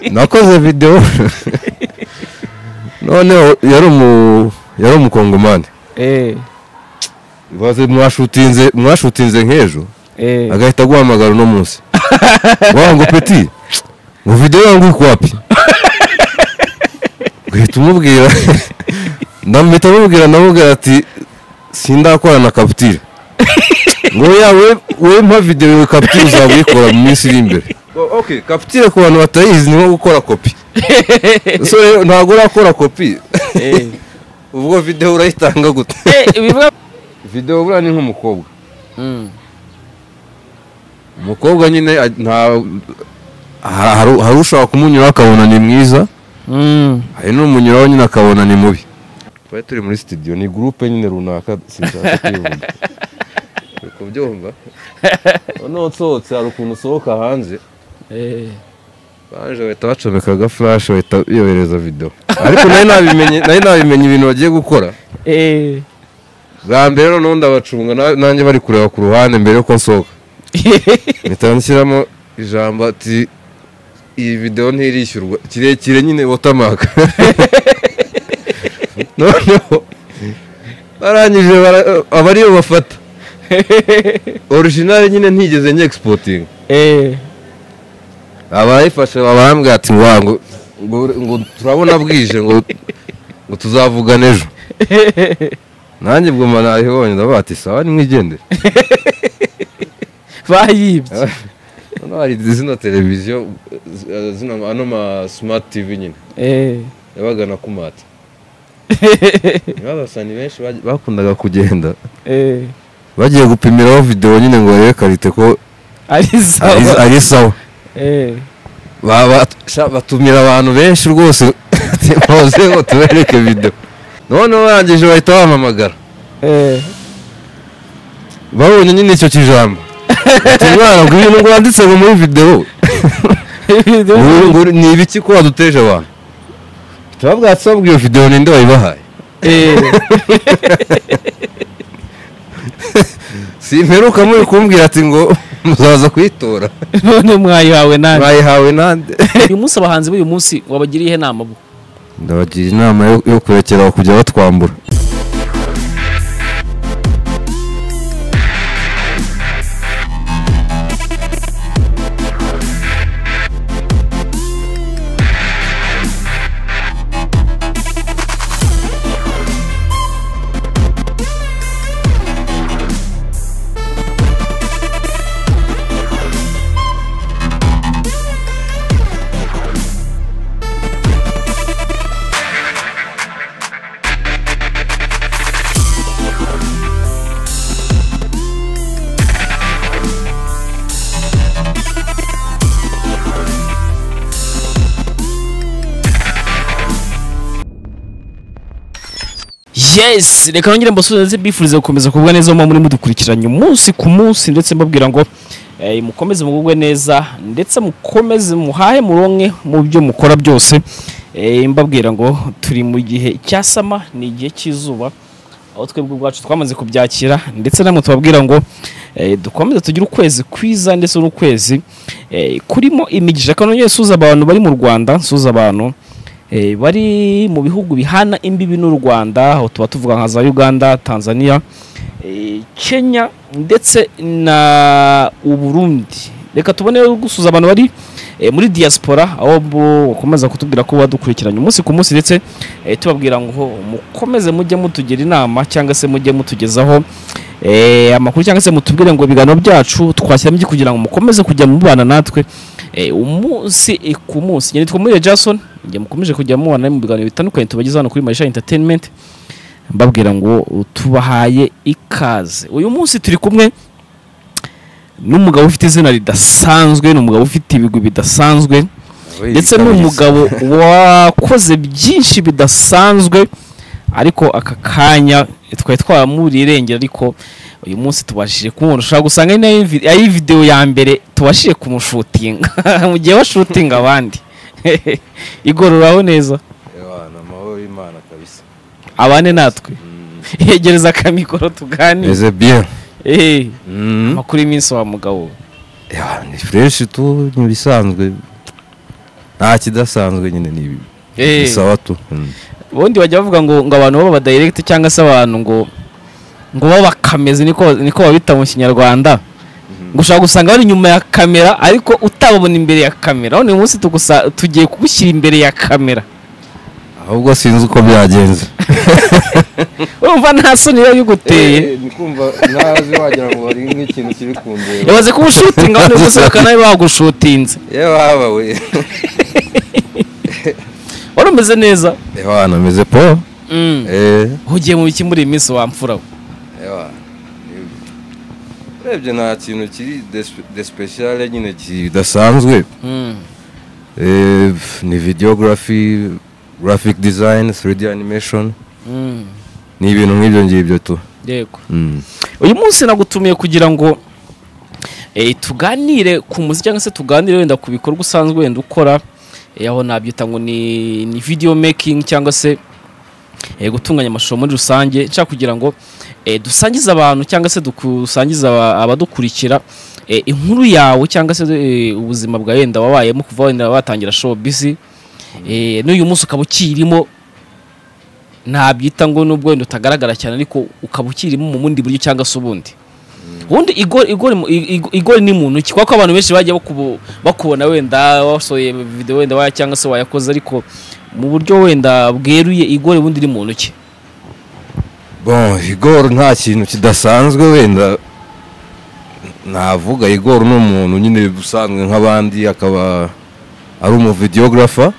nakoze videwo noneho yari umu yari umukongomani. Eh. Mwashutinze nk'ejo. Eh. Agahita aguhamagara uno munsi. Ngo peti ngo videwo yangu iri wapi? Ugahita umubwira. Ndamubita amubwira ndamubwira ati sindakora na kapitire ngo ya we we mpa videwo kapitire uzaba uyikora mu minsi iri imbere. Ok kapitire ku bantu batayizi ni nko gukora kopi ntabwo urakora kopi ubwo videwo urayitanga gute? Videwo buriya ni nk'umukobwa umukobwa nyine a- nta ha- hari ushobora kumunyuraho akabona ni mwiza. Mm hari n'umunyuraho nyine akabona ni mubi. Twari turi muri studio ni gurupe nyine runaka sinshaka kwivuga. Kubyumva. Noneho nsohotse hari ukuntu usohoka hanze. Eh baje bahita bacomeka agafurashi bahita yohereza videwo ariko nari nabimenye ibintu bagiye gukora eh bwa mbere noneho ndabacunga na- nanjye bari kureba ku ruhande mbere yuko nsohoka mpita nshyiramo ijambo ati iyi videwo ntirishyurwa kirekire nyine wotamaka noneho barangije bara- aba ariyo bafata orijinali nyine ntigeze nye egisipotinga eh abayifashe babambwira ati ngo ngo turabona bwije ngo ngo tuzavugana ejo. Nanjye ubwo mba nabibonye ndavuga ati sawa nimwigendere bayibye. Hano hari zino televiziyo zino ano ma smart tv nyine. Eh. Yabaga na kumata abasani benshi bakundaga kugenda. Eh. Bagiye gupimiraho videwo nyine ngo barebe karite ko ari sawa. Batumira abantu benshi rwose muze ngo tubereke videwo noneho barangije bahita bampamagara eh babonye nyine icyo kijambo ngo ibintu ngo wanditse ngo muri videwo ni ibiki ko waduteje abantu turabwira ati babwiye videwo ninde wayibahaye simperuka muri kumbwira ati ngo muzaza kuyitora none mwayihawe nani mwayihawe nande? Uyu munsi abahanzi b'uyu munsi wabagiriye inama ndabagira inama yo kurekera kujya batwambura. Yes reka nongere mbasubize ndetse mbifurize gukomeza kugubwa neza muba muri mudukurikiranye umunsi ku munsi ndetse mbabwira ngo eh, mukomeze mugubwe neza ndetse mukomeze muhahe muronke mu byo mukora byose. Eh, mbabwira ngo turi mu gihe cya sama ni igihe cy'izuba aho twebwe ubwacu twamaze kubyakira ndetse namwe tubabwira ngo eh, dukomeze tugire ukwezi kwiza ndetse n'ukwezi kurimo imigisha. Kandi nongere suza abantu bari mu rwanda nsuza abantu bari mu bihugu bihana imbibi n'u Rwanda aho tuba tuvuga nka za Uganda, Tanzania, eh, Kenya ndetse na Uburundi. Reka tubone gusuza abantu bari eh, muri diaspora aho bakomeza kutubwira ko badukurikiranye umunsi ku munsi ndetse eh, tubabwira ngo mukomeze mujye mutugira inama cyangwa se mujye mutugezaho eh, amakuru cyangwa se mutubwire ngo ibiganiro byacu twashyiramo iki kugira ngo mukomeze kujya mubana natwe eh, umunsi eh, ku munsi njye nitwa Muhire Jason njye mukomeje kujya mubana mu biganiro bitandukanye tubageza hano kuri Maisha Entertainment mbabwira ngo tubahaye ikaze. Uyu munsi turi kumwe n'umugabo ufite izina ridasanzwe ni umugabo ufite ibigwi bidasanzwe ndetse n'umugabo wakoze byinshi bidasanzwe ariko aka kanya twari twamuriye irengero ariko uyu munsi tubashije kumubona ushobora gusanga ari na yo videwo ya mbere tubashije kumushutinga. Mu gihe bashutinga abandi. igororaho neza. Amahoro y'Imana kabisa. Abane natwe. Yegereza akamikoro tuganire meze bien. Eh, Mm. amakuru y'iminsi wa mugabo. Ni fresh tu ni bisanzwe. Nta kidasanzwe nyine ni Eh. bisawa tu. Mm. ubundi bajya bavuga ngo ngo abantu baba direct cyangwa se abantu ngo ngo baba bakameze niko niko babita mu kinyarwanda. Ushobora gusanga bari inyuma ya kamera ariko utababona imbere ya kamera. None uyu munsi tugusa tugiye kugushyira imbere ya kamera. Ahubwo sinzi uko byagenze. Urumva nta soni biguteye ni kumva ntazi wagira ngo hari nk'ikintu kiri kundeba yabaze kuba ushutinga none uyu munsi bakaba nawe bagushutinze yewe haba we. Wari umeze neza? Yewe ameze po. Mm. eh. Ugiye mu biki muri iyi minsi wamfura? We yewe urebye nta kintu kiri de special nyine kidasanzwe Mm. Eh, ni videography graphic design 3D animation Mm. ni ibintu nk'ibyo ngibyo tu yego Mm. uyu munsi nagutumiye kugira ngo eh, tuganire ku muziki cyangwa se tuganire wenda ku bikorwa usanzwe wenda ukora eh, aho nabyita ngo ni, video making cyangwa se gutunganya amashusho muri rusange nshaka kugira ngo eh, dusangize abantu cyangwa se dusangize aba- abadukurikira eh, inkuru yawe cyangwa se eh, ubuzima bwa wenda wabayemo kuva wenda watangira show busy eh, n'uyu munsi ukaba ukirimo nabyita ngo nubwo wenda utagaragara cyane ariko ukaba ukirimo mu bundi buryo cyangwa se ubundi. Ubundi igori ni muntu ki? Kuko abantu benshi bakubo- bakubona wenda wasohoye video wenda cyangwa se wayakoze ariko mu buryo wenda bweruye igori ubundi ni muntu ki? Bon igor nta kintu kidasanzwe wenda. Navuga igor ni umuntu nyine usanzwe nk'abandi akaba ari umuvideographer.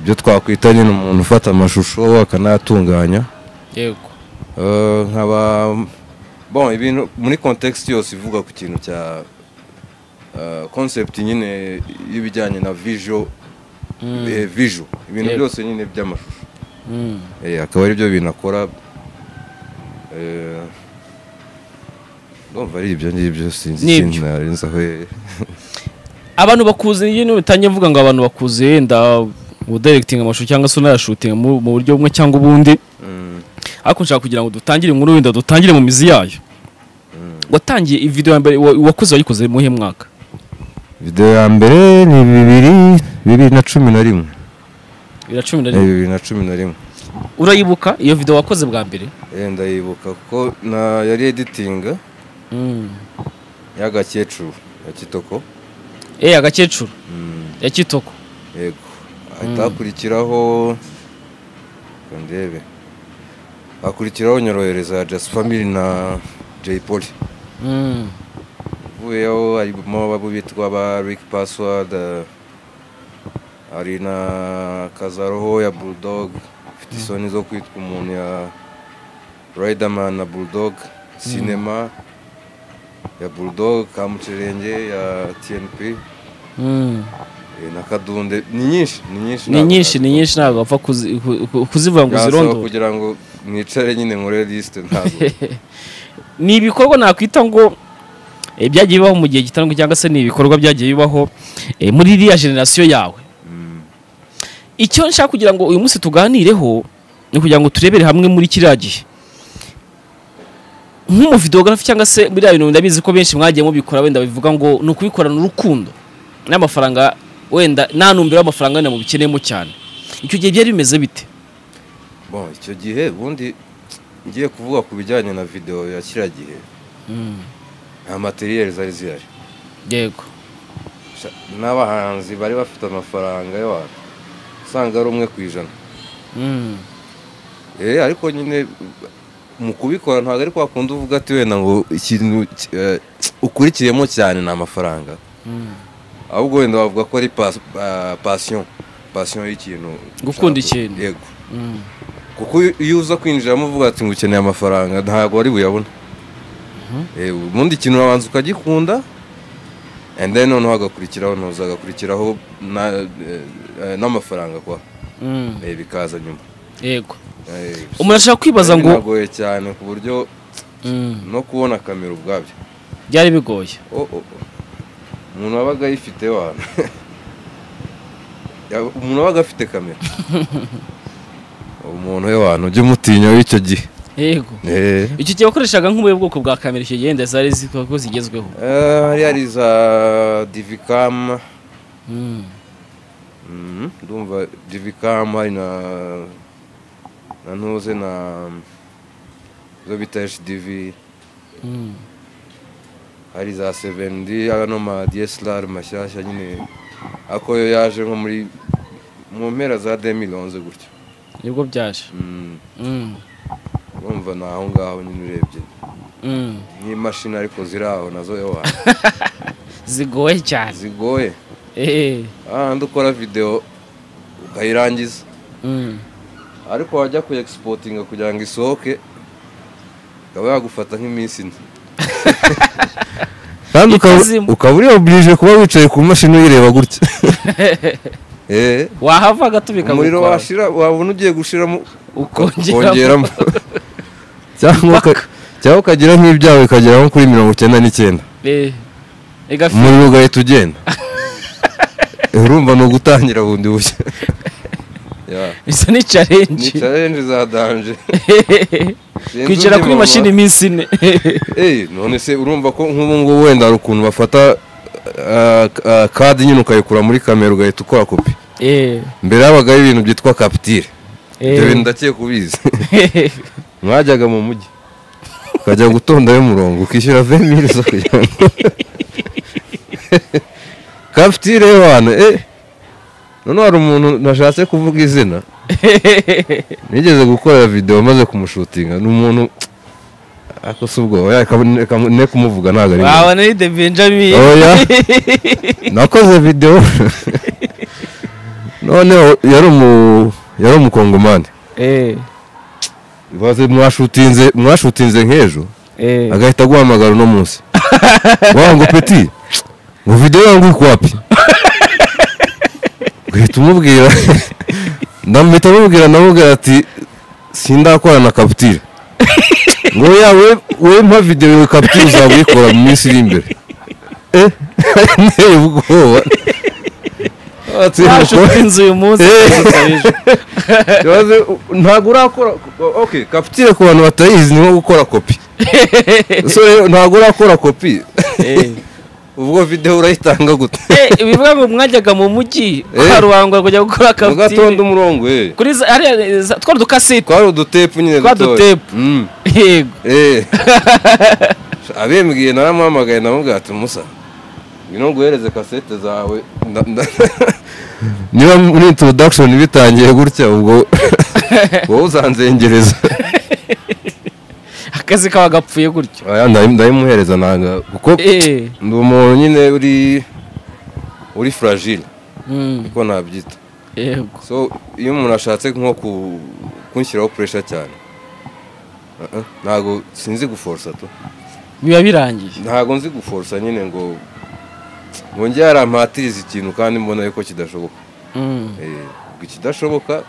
Ibyo twakwita nyine umuntu ufata amashusho akanayatunganya yego. Eh, nkaba bon ibintu muri context yose ivuga ku kintu cya eh, concept nyine y'ibijyanye na visual. Eh, visual. Ibintu byose nyine by'amashusho. Mm. Akaba ari byo bintu akora ndumva ari ibyo ngibyo sinzi ibyo. narenzaho eh. abantu bakuze iyo bitangiye mvuga ngo abantu bakuze wenda udirecting amashusho cyangwa se unayashutinga mu buryo bumwe cyangwa ubundi. Mm, ariko nshaka kugira ngo dutangire inkuru wenda dutangire mu mizi yayo. Watangiye iyi video ya mbere wa- wakoze wayikoze mu muhe mwaka? Video ya mbere ni bibiri bibiri na cumi na rimwe. Bibiri na cumi na rimwe. Urayibuka? Iyo video wakoze bwa mbere? Ndayibuka kuko yari editing Mm. y'agakecuru ya kitoko. Eh agakecuru Mm, ya kitoko. Yego. Hahita hakurikiraho ngo ndebe. Hakurikiraho nyorohereza just family na jay Mm. uvuyeho harimo abo bitwa ba rick password hari na kazaroho ya bulldog ufite isoni zo kwitwa umuntu ya riderman na bulldog cinema ya bulldog kamucerenge ya tnp Mm. eh, na kadunde. Ni nyinshi ni nyinshi ni nyinshi ni nyinshi ntabwo wapfa kuzi- ku- ku- kuzivuga ngo uzirondore kugira ngo mwicare nyine nkore lisite ntabwo. Ni ibikorwa nakwita ngo eh, byagiye bibaho mu gihe gitandukanye cyangwa se ni ibikorwa byagiye bibaho eh, muri iriya generasiyo yawe. Icyo nshaka kugira ngo uyu munsi tuganireho ni kugira ngo turebere hamwe muri kiriya gihe. Nk'umuvideogarafi cyangwa se biriya bintu ndabizi ko benshi mwagiye mubikora wenda bivuga ngo ni ukubikorana urukundo n'amafaranga wenda nta numbero y'amafaranga wenda mubikeneyemo cyane. Icyo gihe byari bimeze bite? Bon icyo gihe ubundi ngiye kuvuga ku bijyanye na video ya kiriya gihe. Nta materiyeri zari zihari. Yego. N'abahanzi bari bafite amafaranga yo usanga ari umwe ku ijana Mm. eh ariko nyine mu kubikora ntabwo ari kwa kundi uvuga ati wenda ngo ikintu eh, ukurikiyemo cyane ni amafaranga Mm. ahubwo wenda wavuga ko ari pas- ah, passion passion y'ikintu Gukunda ikintu. yego Mm. kuko iyo uza kwinjiramo uvuga ati ngo ukeneye amafaranga ntabwo wari buyabone Eh, ubundi ikintu urabanza ukagikunda and then noneho hagakurikiraho ntuza hagakurikiraho eh, eh, n'amafaranga kwa. Mm. Eh, bikaza nyuma. Yego. Umuntu ashaka kwibaza ngo binagoye cyane ku buryo Mm. no kubona kamera ubwabyo. Byari bigoye. Oh, oh, oh. umuntu wabaga ayifite wana Ya- umuntu wabaga afite kamera. Umuntu we wana ujye umutinya w'icyo gihe. Yego. Eh. icyo gihe wakoreshaga nk'ubuhe bwoko bwa kamera icyo gihe zari ko zigezweho? Eh, hari hari za divicam Mm. ndumva divikamu hari na na ntuze na zo bita HDV Mm. hari za 7D ano ma DSLR mashyashya nyine. Ako yo yaje nko muri mu mpera za 2011 gutyo. Nibwo byaje. Mm, Mm. Urumva ni aho ngaho nyine urebye Mm. n'imashini ariko ziri aho na zo yo zigoye cyane. Zigoye. Eh. ahandi ukora video ukayirangiza. Mm. ariko wajya ku exportinga kugira ngo isohoke ikaba yagufata nk'iminsi ine. Kandi ukaba- uri oblige kuba wicaye ku mashini uyireba gutya. Eh. Wahava agatubika umuriro washira wabona ugiye gushiramo Ukongeramo. Cyangwa uka- cyangwa ukagira nk'ibyawe bikagera nko kuri mirongo icyenda n'icyenda. Umuriro ugahita ugenda. Urumva ni ugutangira bundi bushya. Ya. bisa ni ni challenge challenge za danje. Kwicara kuri mashini iminsi ine. Eh, none se urumva ko nk'ubu ngubu wenda hari ukuntu bafata kadi nyine ukayikura muri kamera ugahita ukora kopi Eh, mbere habagaho ibintu byitwa kapitire eh. ibyo bintu ndakeka ubizi mwajyaga mu mujyi. Ukajya gutondayo umurongo ukishyura vemire zo kugira ngo kapitire yo hano eh? None hari umuntu nashatse kuvuga izina. Nigeze gukorera videwo maze kumushutinga. Ni umuntu ariko si ubwo oya, reka reka ne kumuvuga ntabwo ari wabona ni de benjamin. Oya. nakoze videwo noneho yari umu yari umukongomani Eh, mwashutinze mwashutinze nk'ejo? Eh. agahita aguhamagara uno munsi. Ngo peti ngo videwo yangu iri wapi? Ugahita umubwira. Ndamubita amubwira ndamubwira ati sindakora na kapitire ngo ya we mpa videwo yawe kapitire uzaba uyikora mu minsi iri imbere. Eh? Nteye ubwoba. Ati, washuka inzu uyu munsi ntabwo urakora ok kapitire ku bantu batayizi ni nko gukora kopi ntabwo urakora kopi ubwo videwo urayitanga gute bivuga ngo mwajyaga mu mujyi kwa rubangwa kujya gukora ugatonda kapitine umurongo eh kuri za- twari udukasete twari udutepu nyine dutoya. dutepu. Mm, yego abembwiye naramuhamagaye namubwira ati musa ngwino nguhereze kasete zawe niba muri introduction bitangiye gutya ubwo wowe uzanzengereza. Akazi kaba gapfuye gutyo. Ndayimuhereza nanga kuko Eh. ndi umuntu nyine uri uri Mm, niko nabyita. Yego. So iyo umuntu ashatse nko ku- kunshyiraho pressure cyane uh-uh, ntago sinzi guforsa tu. Biba birangiye ntago nzi guforsa nyine ngo ngo njye yarampatiriza ikintu kandi mbona yuko kidashoboka. Mm, Eh, ikidashoboka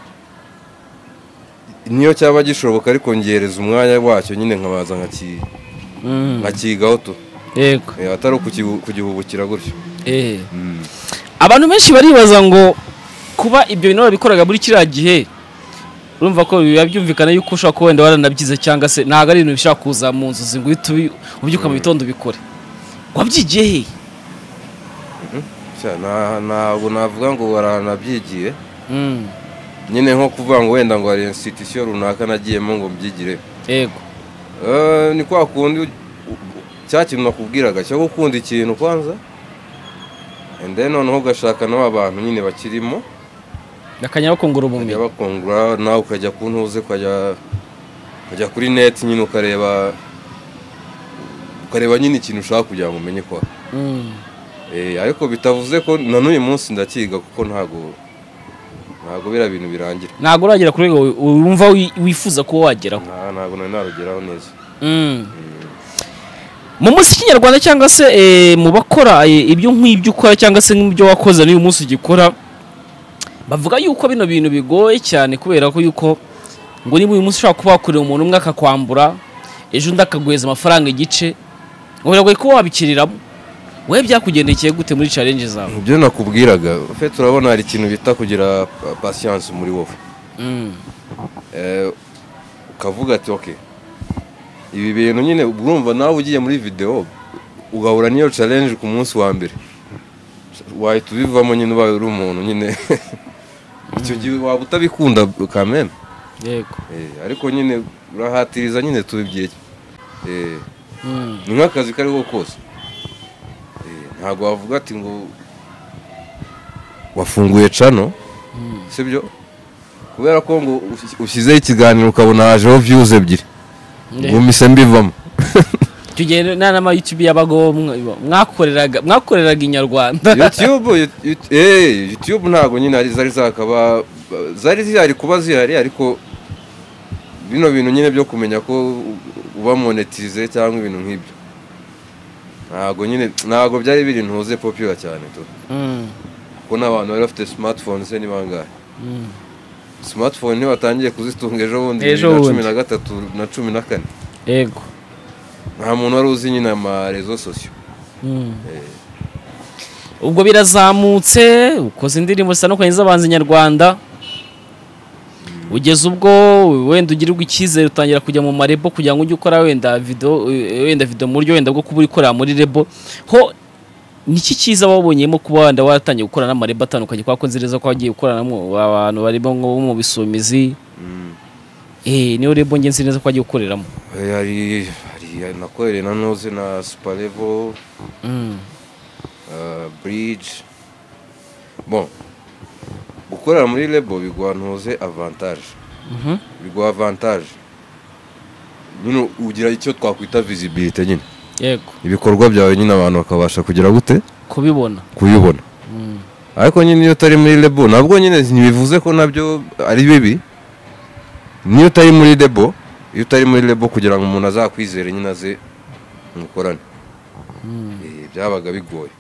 niyo cyaba gishoboka ariko ngereza umwanya wacyo nyine nkabaza nkaki- mm, nkakigaho tu yego. Eh, atari ukukibu- kugihubukira gutyo. Eh. Mm. abantu benshi baribaza ngo kuba ibyo bintu babikoraga muri kiriya gihe urumva ko biba byumvikana yuko ushobora kuba wenda waranabyize cyangwa se ntabwo ari ibintu bishobora kuza mu nzozi ngo uhite ubyuka mu gitondo ubikore wabyigiye he? Sha, nta- ntabwo navuga ngo baranabyigiye Mm, nyine nko kuvuga ngo wenda ngo hari institution runaka nagiyemo ngo mbyigire yego. Eh, ni kwa kundi cya kintu nakubwiraga cyo gukunda ikintu kwanza then noneho ugashaka n'aba bantu nyine bakirimo. Bakajya bakungura ubumenyi. Bakungura nawe ukajya ku ntuze ukajya ukajya kuri net nyine ukareba ukareba nyine ikintu ushaka kugira ngo umenye kwa ariko bitavuze ko na n'uyu munsi ndakiga kuko ntago ntago biriya bintu birangira. Ntabwo uragera kuri rwego wumva wi- wifuza kuba wageraho Nta- ntago nari narugeraho neza. Mm. mu muziki nyarwanda cyangwa se eh, mu bakora eh, ibyo nk'ibyo ukora cyangwa se nk'ibyo wakoze n'uyu munsi ugikora bavuga yuko bino bintu bigoye cyane kubera ko yuko ngo niba uyu munsi ushobora kuba wakorera umuntu umwe akakwambura ejo undi akaguheza amafaranga igice ngo biragoye kuba wabikiriramo wowe byakugendekeye gute muri challenge zawe? Ibyo nakubwiraga. Fe turabona hari ikintu bita kugira pa- patience muri wowe. Mm. Eh, ukavuga ati ok ibi bintu nyine urumva nawe ugiye muri video ugahura n'iyo challenge ku munsi wa mbere. Wahita ubivamo nyine ubaye uri umuntu nyine? Icyo gihe waba utabikunda kameme yego. Eh, ariko nyine urahatiriza nyine tubibye Eh, Mm. ni nk'akazi kari ko kose. Ntabwo wavuga ati ngo wafunguye cano sibyo? Kubera ko ngo ush- ushyizeho ikiganiro ukabona hajeho views ebyiri. Ngumise mbivamo. Icyo gihe nta nama YouTube yabagaho mwa- mwakoreraga inyarwanda youtube Yu- Yu- eh, ntabwo nyine ari- zari zakaba zari zihari kuba zihari ariko bino bintu nyine byo kumenya ko uba monetize cyangwa ibintu nk'ibyo. Ntabwo nyine ntabwo byari biri ntuze popular cyane tu. Mm. kuko n'abantu bari bafite smartphone se ni bangahe? Mm. smartphone ntibatangiye kuzitunga ejo bundi bibiri na cumi na gatatu na cumi na kane. Yego. Nta muntu wari uzi nyine amarezo sosiyo Mm. ubwo birazamutse ukoze indirimbo zitandukanye z'abanzi nyarwanda. Ugeze ubwo wenda ugirirwa icyizere utangira kujya mu marebo kugira ngo ujye ukora wenda video wenda video mu buryo wenda bwo kuba ukorera muri rebo ho niki cyiza wabonyemo kuba wenda waratangiye gukora n'amarebo atandukanye? Kubera ko nzi neza ko wagiye gukoranamo abantu barimo nko mu bisumizi. Eh niyo rebo ngenzi neza ko wagiye gukoreramo. Eh, hari hari nakoreye na noze na super level. Mm. uh, bridge. Bon. Gukorera muri lebo biguha ntuze avantage. Mhm. biguha avantage. Nyine ugira icyo twakwita visibility nyine. Yego. Ibikorwa byawe nyine abantu bakabasha kugira gute? Kubibona. Kubibona mm. ariko nyine iyo utari muri lebo nabwo nyine ntibivuze ko na byo ari bibi. Niyo utari muri lebo iyo utari muri lebo kugira ngo umuntu azakwizere nyine aze mukorane. Mm. Eh, byabaga bigoye.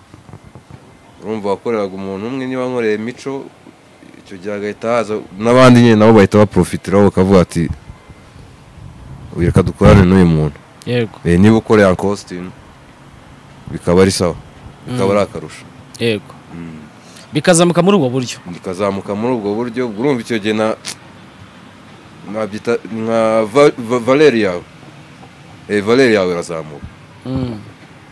Urumva wakoreraga umuntu umwe niba nkoreye mico icyo gihe agahita haza n'abandi nyine nabo bahita baprofitiraho bakavuga ati "Uyu reka dukorane n'uyu muntu. Yego. Eh, niba ukoreye ankositini bikaba ari sawa. Bikaba ari akarusho. Yego. Bikazamuka muri ubwo buryo. Bikazamuka muri ubwo buryo urumva icyo gihe na nka va- va- valeri yawe Eh, valeri yawe irazamuka. Mm.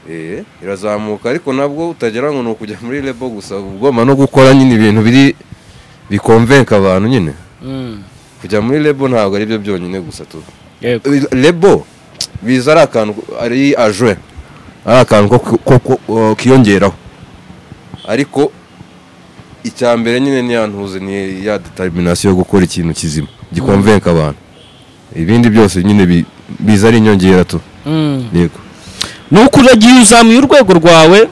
Eh, irazamuka ariko nabwo utagira ngo ni ukujya muri lebo gusa ugomba no gukora nyine ibintu biri bikonvenka abantu nyine. Mm. kujya muri lebo ntabwo ari byo byonyine gusa tu. Yego. Lebo biza ari akantu ari ajwe. Ari akantu ko, kiyongeraho. Ariko icya mbere nyine ni ya ntuze ni ya determination yo gukora ikintu kizima. Gikonvenka abantu. Ibindi byose nyine bi- biza ari inyongera tu. Mm. yego. Nuko uragiye uzamuye urwego rwawe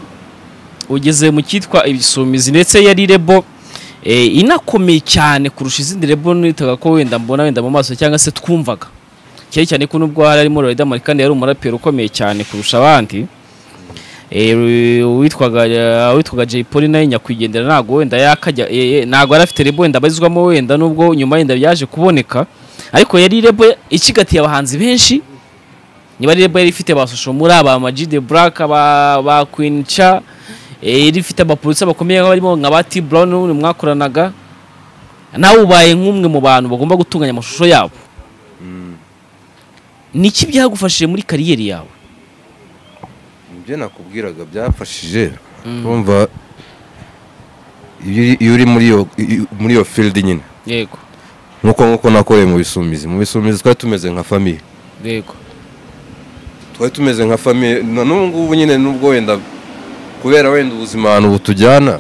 ugeze mu cyitwa ibisumizi ndetse yari rebo inakomeye cyane kurusha izindi rebo nitaga ko wenda mbona wenda mu maso cyangwa se twumvaga. Cyane cyane ko nubwo hari harimo Riderman kandi yari umuraperi ukomeye cyane kurusha abandi. Eh, witwaga witwaga Jay Polly nawe nyakwigendera ntabwo wenda yakajya eh, eh, ntabwo yari afite rebo wenda abarizwamo wenda nubwo nyuma yenda byaje kuboneka. Ariko yari rebo icigatiye abahanzi benshi. Niba rero yari ifite ba social muri aba Amag the Black ba ba Queen Cha eh, yari ifite abapolisi bakomeye barimo nka ba T Brown n'ubundi mwakoranaga. Nawe ubaye nk'umwe mu bantu bagomba gutunganya amashusho yabo. Niki byagufashije muri kariyeri yawe? Ibyo nakubwiraga byafashije. Urumva iyo uri- muri iyo field nyine. Yego. Nkuko nk'uko nakoreye mu bisumizi. Mu bisumizi twari tumeze nka famiye yego. Twari tumeze nka famiye na n'ubu ngubu nyine nubwo wenda kubera wenda ubuzima ahantu butujyana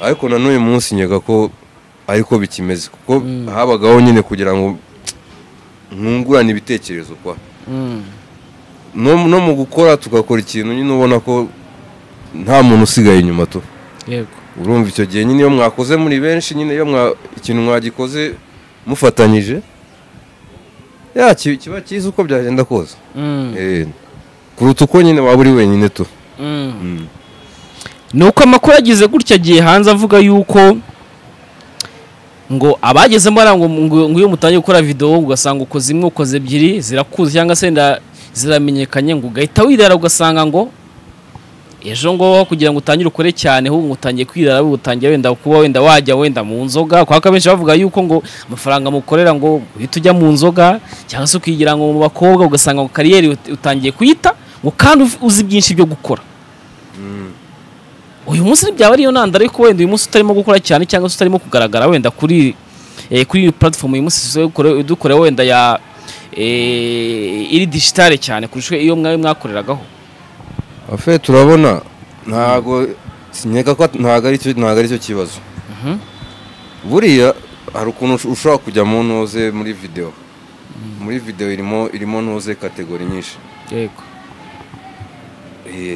ariko na n'uyu munsi nkeka ko ariko bikimeze kuko Mm. habagaho nyine kugira ngo mwungurane ibitekerezo kwa Mm. no, mu gukora tugakora ikintu nyine ubona ko nta muntu usigaye inyuma tu yego urumva icyo gihe nyine iyo mwakoze muri benshi nyine iyo mwa ikintu mwagikoze mufatanyije kiba cyiza uko byagenda kose Mm. Eh, kuruta uko nyine waba uri wenyine tu. Ni uko amakuru agize gutya agiye hanze avuga yuko ngo abagezemo bara ngo iyo mutangiye gukora video ugasanga ukoze imwe ukoze ebyiri zirakuze cyangwa se ziramenyekanye ngo ugahita wirara ugasanga ngo ejo ngo kugira ngo utangire ukore cyane ahubwo utangiye kwirara utangiye wenda kuba wenda wajya wenda mu nzoga. Kwa ko abenshi bavuga yuko ngo amafaranga mukorera ngo uhita ujya mu nzoga cyangwa se ukigira ngo mu bakobwa ugasanga ngo kariyeri ut- utangiye kuyita. Kandi uzi byinshi byo gukora. Uyu munsi ntibyaba ariyo ntandaro ariko wenda uyu munsi utarimo gukora cyane cyangwa se utarimo kugaragara wenda kuri eh, kuri iyi platform uyu munsi dukora wenda ya eh, iri digitale cyane kurusha iyo mwawe mwakoreragaho. Afe turabona. Ntago sinkeka ko ntago ari cyo kibazo. Mhm. buriya hari ukuntu ush- ushobora kujya mu ntuze muri video. Muri video irimo irimo ntuze kategori nyinshi. Yego.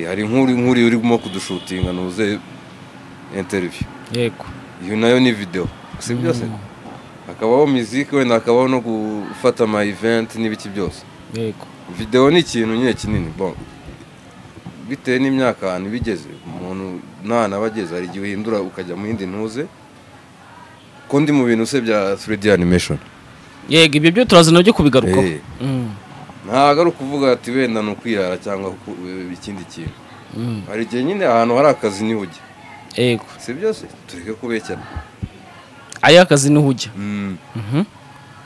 Hari nk'uri nk'uri urimo kudushutinga ntuze interview yego iyo na yo ni video si byose hakabaho muziki wenda hakabaho no gufata ama event n'ibiki byose yego video ni ikintu nyine kinini bon bitewe n'imyaka ahantu ibigeze umuntu nta aba ageze hari igihe uhindura ukajya mu yindi ntuze ko ndi mu bintu se bya 3D animation yego ibyo byo turaza na byo kubigarukaho ntabwo ari ukuvuga ati wenda ni ukwirara cyangwa ikindi kintu. Mm, hari igihe nyine ahantu hari akazi ni ho ujya yego. Si byose tureke kubeshyana ayo akazi ni ho ujya Mm. Mhm.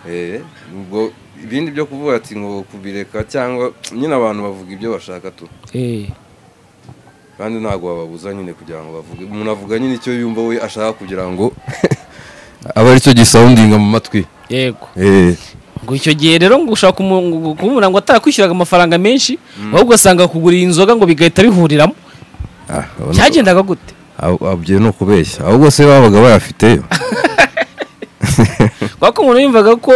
Eh, ubwo ibindi byo kuvuga ati ngo kubireka cyangwa nyine abantu bavuga ibyo bashaka tu. Eh, kandi ntabwo wababuza nyine kugira ngo bavuge. Umuntu avuga nyine icyo yumva we ashaka kugira ngo abe ari cyo gisawundinga mu matwi. Yego. Eh, ngo icyo gihe rero ngo ushaka umu- kumubona ngo atarakwishyuraga amafaranga menshi ahubwo ugasanga kugura iyi nzoga ngo bigahita bihuriramo. Ah, cyagendaga gute? Abyo ni ukubeshya. Ahubwo se babaga bayafiteyo kubera ko umuntu yumvaga ko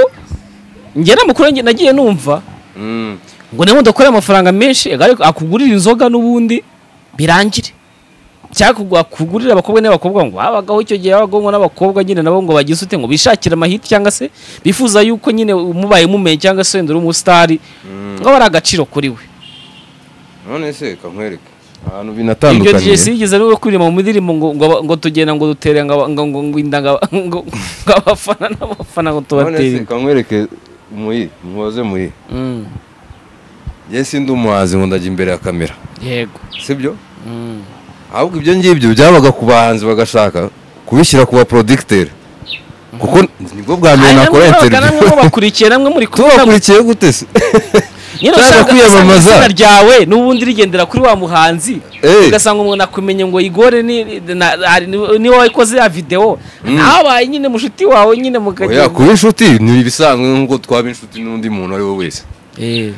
njye n'amakuru njye nagiye numva Mm, ngo niba udakorera amafaranga menshi akugurira inzoga n'ubundi birangire. Cyangwa akugurira abakobwa n'abakobwa ngo habagaho icyo gihe ngo n'abakobwa nyine nabo ngo bagize ute ngo bishakire amahiti cyangwa se bifuza yuko nyine mubaye mumenye cyangwa se wenda uri umusitari mm. ngo aba ari agaciro kuri we. None se kankwereke ahantu ibyo binatandukaniye Jesse yigeze no kuririmba mu ndirimbo ngo ngo tugenda ngo dutere ngo ngo ngo ngo inda ngo aba- ngo ngo abafana n'abafana ngo none tubatere se kankwereke muyi muhoze muyi. Mm, njye sindi umuhanzi ngo ndajya imbere ya kamera. Yego. Sibyo? Mm, ahubwo ibyo ngibyo byabaga ku bahanzi bagashaka kubishyira ku baporodikiteri kuko ni bwo bwa mbere nakora interiviyu namwe mubakurikiye namwe muri tubakurikiye gute se? Nyine usanga izina ryawe n'ubundi rigendera kuri wa muhanzi Eh. ugasanga umuntu akumenye ngo igore ni na- hari- ni- ni we wakoze ya videwo nabaye nyine mushuti wawe nyine mukagenda kuba inshuti ni ibisanzwe nk'uko twaba inshuti n'undi muntu uwo ari we wese. Eh,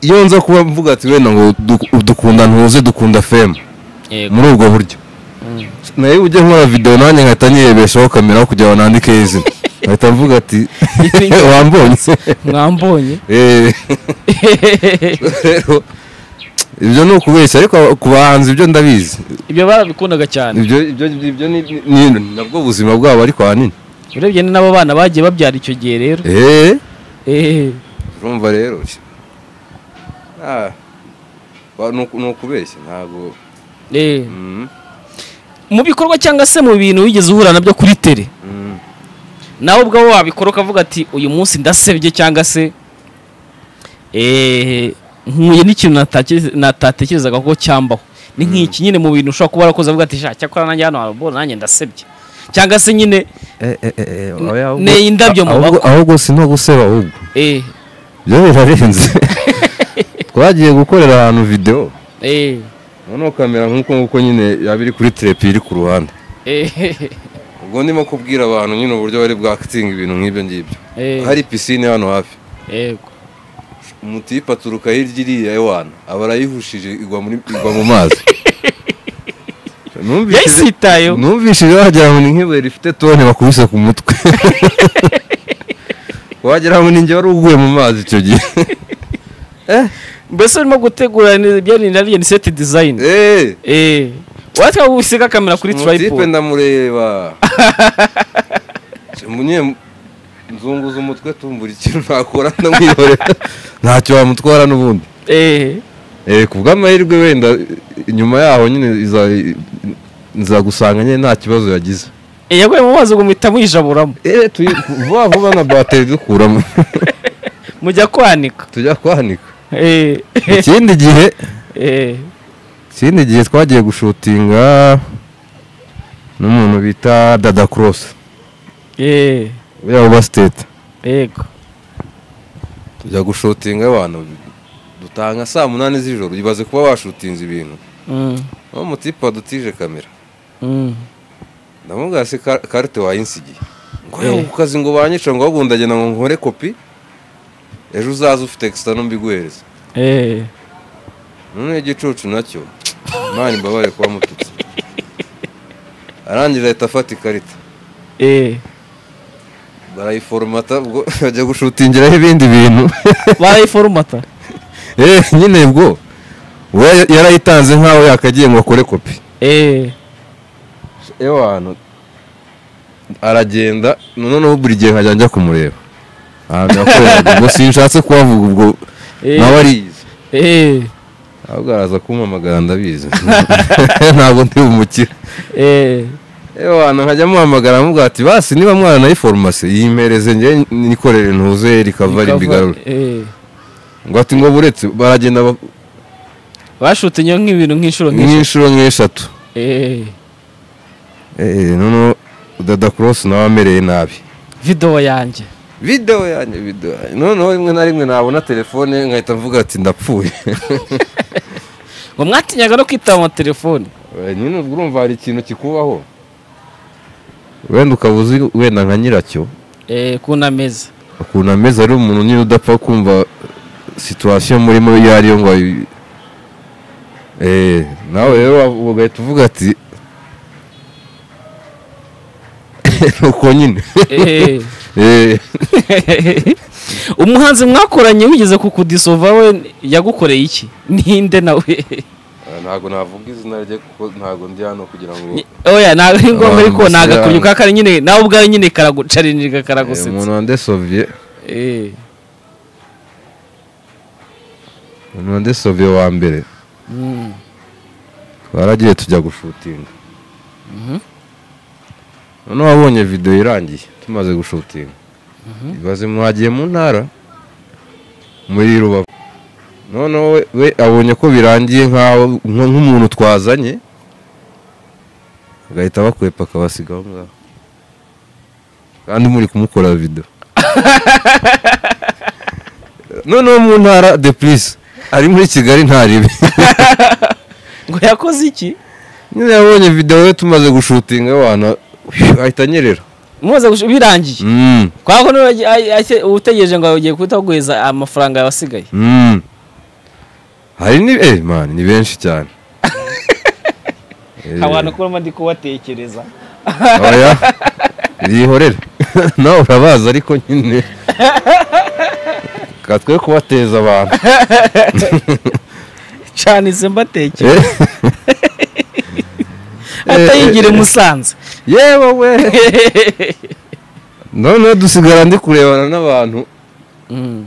iyo nza kuba mvuga ati wenda ngo du- dukunda ntuze dukunda femu muri ubwo buryo. Mm. nawe ujye nkora videwo nanjye nkahita nirebeshaho kamera aho kugira ngo nandikeho izina. Nkahita mvuga ati wambonye? Mwambonye? Eh. ibyo ni ukubeshya ariko ku bahanzi ibyo ndabizi. Ibyo barabikundaga cyane. Ibyo ibyo ibyo ni nabwo buzima bwabo ariko ahanini. Urebye ni n'abo bana bagiye babyara icyo gihe rero. Eee Eh, urumva rero ah, ni uku- ni ukubeshya ntabwo eh. Mu bikorwa cyangwa se mu bintu wigeze uhura na byo kuri tere mm, nawe ubwawe wabikora ukavuga ati uyu munsi ndasebye cyangwa se? Eh, nkuye n'ikintu natatekerezaga ko cyambaho. Ni nk'iki nyine mu bintu ushobora kuba warakoze avuga ati cyakora nanjye hano harabona nanjye ndasebye. Cyangwa se nyine eh, eh, eh, eh, Neye indabyo mu maboko. ahubwo si no guseba ahubwo. Eh, byo birarenze twagiye gukorera ahantu videwo eh, noneho kamera nk'uko nguko nyine yaba iri kuri terepi iri ku ruhande. Eh, ubwo ndimo kubwira abantu nyine uburyo bari bwakitinga ibintu nk'ibyo ngibyo. Eh, hari pisine hano hafi. Umutipe aturuka hirya iriya ewana aba arayihushije igwa mu mazi. Numvishije- wagira ngo ni nk'ibuye rifite tone bakubise ku mutwe. Wagira ngo ni njye wari uguye mu mazi icyo gihe. mbese urimo gutegura byari nariye ni seti dizayini Eh, eh. Watwa gusiga kamera kuri umutipe tripod. ndamureba. Nzunguza umutwe tumbura ikintu nakora ndamwihorera ntacyo wamutwara n'ubundi. Eh. Eh, ku bw'amahirwe wenda inyuma yaho nyine nzagusanga nyine nta kibazo yagize. Yaguye mu mazi ngo muhita muyijaburamo vuba vuba na bateri dukuramo. Mujya kwanika. Tujya kwanika. ikindi gihe eh. ikindi gihe twagiye gushutinga n'umuntu bita dada cross. Eh. Uriya uba state. Yego. Tujya gushutinga abantu dutanga saa munani z'ijoro ibaze kuba washutinze ibintu. Mm. uwo mutipe wadutije kamera. Mm. ndamubwira se ka- karite wayinsigiye ngo Eh. eh. ku kazi ngo banyica ngo ahubwo ndagenda ngo nkore kopi ejo uzaze ufite extra mbiguhereza Eh. none igicucu na cyo imana imbabare kuba mututse arangije ahita afata ikarita. Eh. barayiforomata ubwo bajya gushutingiraho ibindi bintu. Barayiforomata eh nyine bwo yarayitanze nk'aho yakagiye ngo akore kopi ewe hantu aragenda noneho buri gihe nkajya njya kumureba. Ubwo sinshatse kuhavuga ubwo nawe ariyizi ahubwo araza kumpamagara ndabizi ntabwo ndi bumukire ewe hantu nkajya muhamagara amubwira ati basi niba mwaranayi foromasi yimereze njye nikorere ntuze rikavari mbigarure Eh. ngo ati ngo buretse baragenda ba- bashutinyeho nk'ibintu nk'inshuro nk'inshuro nk'eshatu Eh. Eh, noneho dada cross nawe amereye nabi video yanjye videwo yanjye videwo yanjye. Noneho rimwe na rimwe nabona telefone nkahita mvuga ati ndapfuye. Ngo mwatinyaga no kwitaba amatelefoni Eh, nyine urumva hari ikintu kikubaho? Wenda ukaba uzi wenda nka nyiracyo? Eh, ukuntu ameze ukuntu ameze ari umuntu nyine udapfa kumva situwasiyo murimo iyo ariyo ngo ayi- Eh, nawe rero ugahita uvuga ati uko nyine Eh. Eh, umuhanzi mwakoranye wigeze kukudisova we yagukoreye iki ninde nawe ntabwo navuga izina rye kuko ntabwo ndi hano kugira ngo oya ntabwo ari ngombwa ariko ntabwo basirana. akunyuka kari nyine nawe ubwawe nyine karagucarinirika Eh, karagusetsa umuntu wande sovye Eh. umuntu wande sovye wa mbere Mm. twaragiye tujya gushutinga Mhm. Noneho wabonye videwo irangiye tumaze gushutinga ibaze mwagiye mu ntara muri rubavu. Noneho we- abonye ko birangiye nk'umuntu twazanye agahita bakwepa akabasiga aho ngaho. Kandi muri kumukora videwo noneho mu ntara de purisi ari muri kigali ntaribe ngo yakoze iki? Nyine yabonye videwo ye tumaze gushutinga abantu ahita anyerera. Gush- birangiye. Mm, kwa ko utegereje ngo ugiye guhita baguheza amafaranga yabasigaye? Mm. hari ni eh man ni benshi cyane. Abantu kuramo ndi kubatekereza. Oya bihorere. Nawe urabazi ariko nyine. Katwe kubateza abantu. Canize mbatekera. Atayigire musanze. Yewe we. Noneho dusigara ndi kurebana n'abantu. Mm.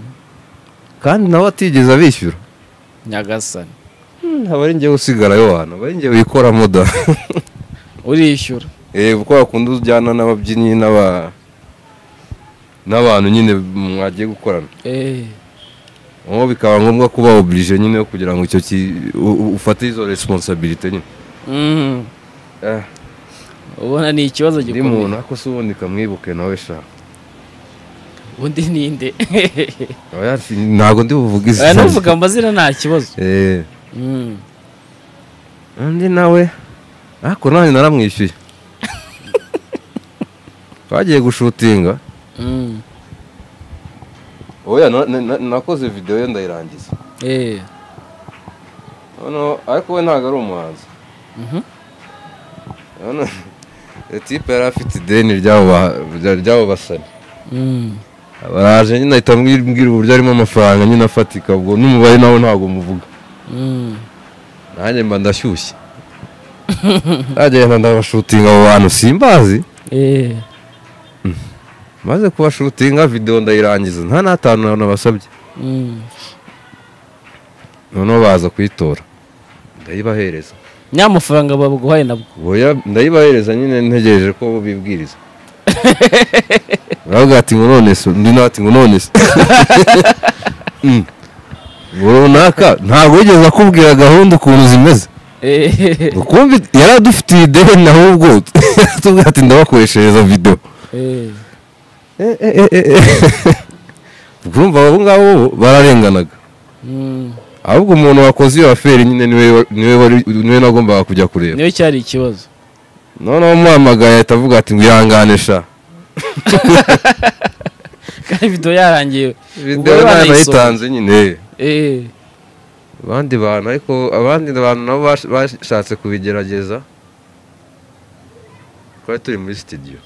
kandi nawe atigeze abishyura nyagasani. Aba ari njyewe usigarayo hano aba ari njyewe wikoramo da urishyura. Eh, kuko wakunda ujyana n'ababyinnyi n'aba n'abantu nyine mwagiye gukorana. Eh. aho bikaba ngombwa kuba oblige nyine kugira ngo icyo ufate izo responsabilité nyine. Mm. eh ubona ni ikibazo ndi muntu gikomeye ariko se ubundi kamwibuke nawe sha. Undi ninde? Si- ntabwo ndi buvuge izina nuvuga amazina nta kibazo. Eh. Mm. undi nawe. Ariko nanjye naramwishyuye. Twagiye gushutinga Mm. oya na- na- na- nakoze video ye ndayirangiza. Eh. ariko we ntabwo ari umuhanzi. Mhm. Iyo tipe yari afite ideni ry'abo rya- ry'abo basani Mm. baraje nyine ahita ambwira uburyo harimo amafaranga nyine afatika ubwo n'umubare nawe ntabwo muvuga Mm. nanjye mba ndashyushye ndagenda ndabashutinga abo bantu simbazi maze kubashutinga videwo ndayirangiza nta n'atanu nabasabye Mm. noneho baza kuyitora ndayibahereza nyamafaranga baguhaye nabwo Oya, ndayibahereza nyine ntegereje ko bibwiriza baravuga ati ngo none se undi nawe ati ngo none se Mm. runaka ntabwo wigeze akubwira gahunda ukuntu zimeze Eh. ukumva yari adufitiye ideni ahubwo tubwira ati ndabakoreshereza videwo Eh. urumva abo ngabo bo bararenganaga Mm. Ahubwo umuntu wakoze iyo aferi nyine ni we ni we ni we nagombaga kujya kureba. Niyo cyari ikibazo. Noneho muhamagaye ahita avuga ati ngo ihangane sha. Kandi video yarangiye. Videwo nayitanze nyine. Eh. Abandi bantu ariko abandi bantu nabo bash- bashatse kubigerageza. Twari turi muri studio.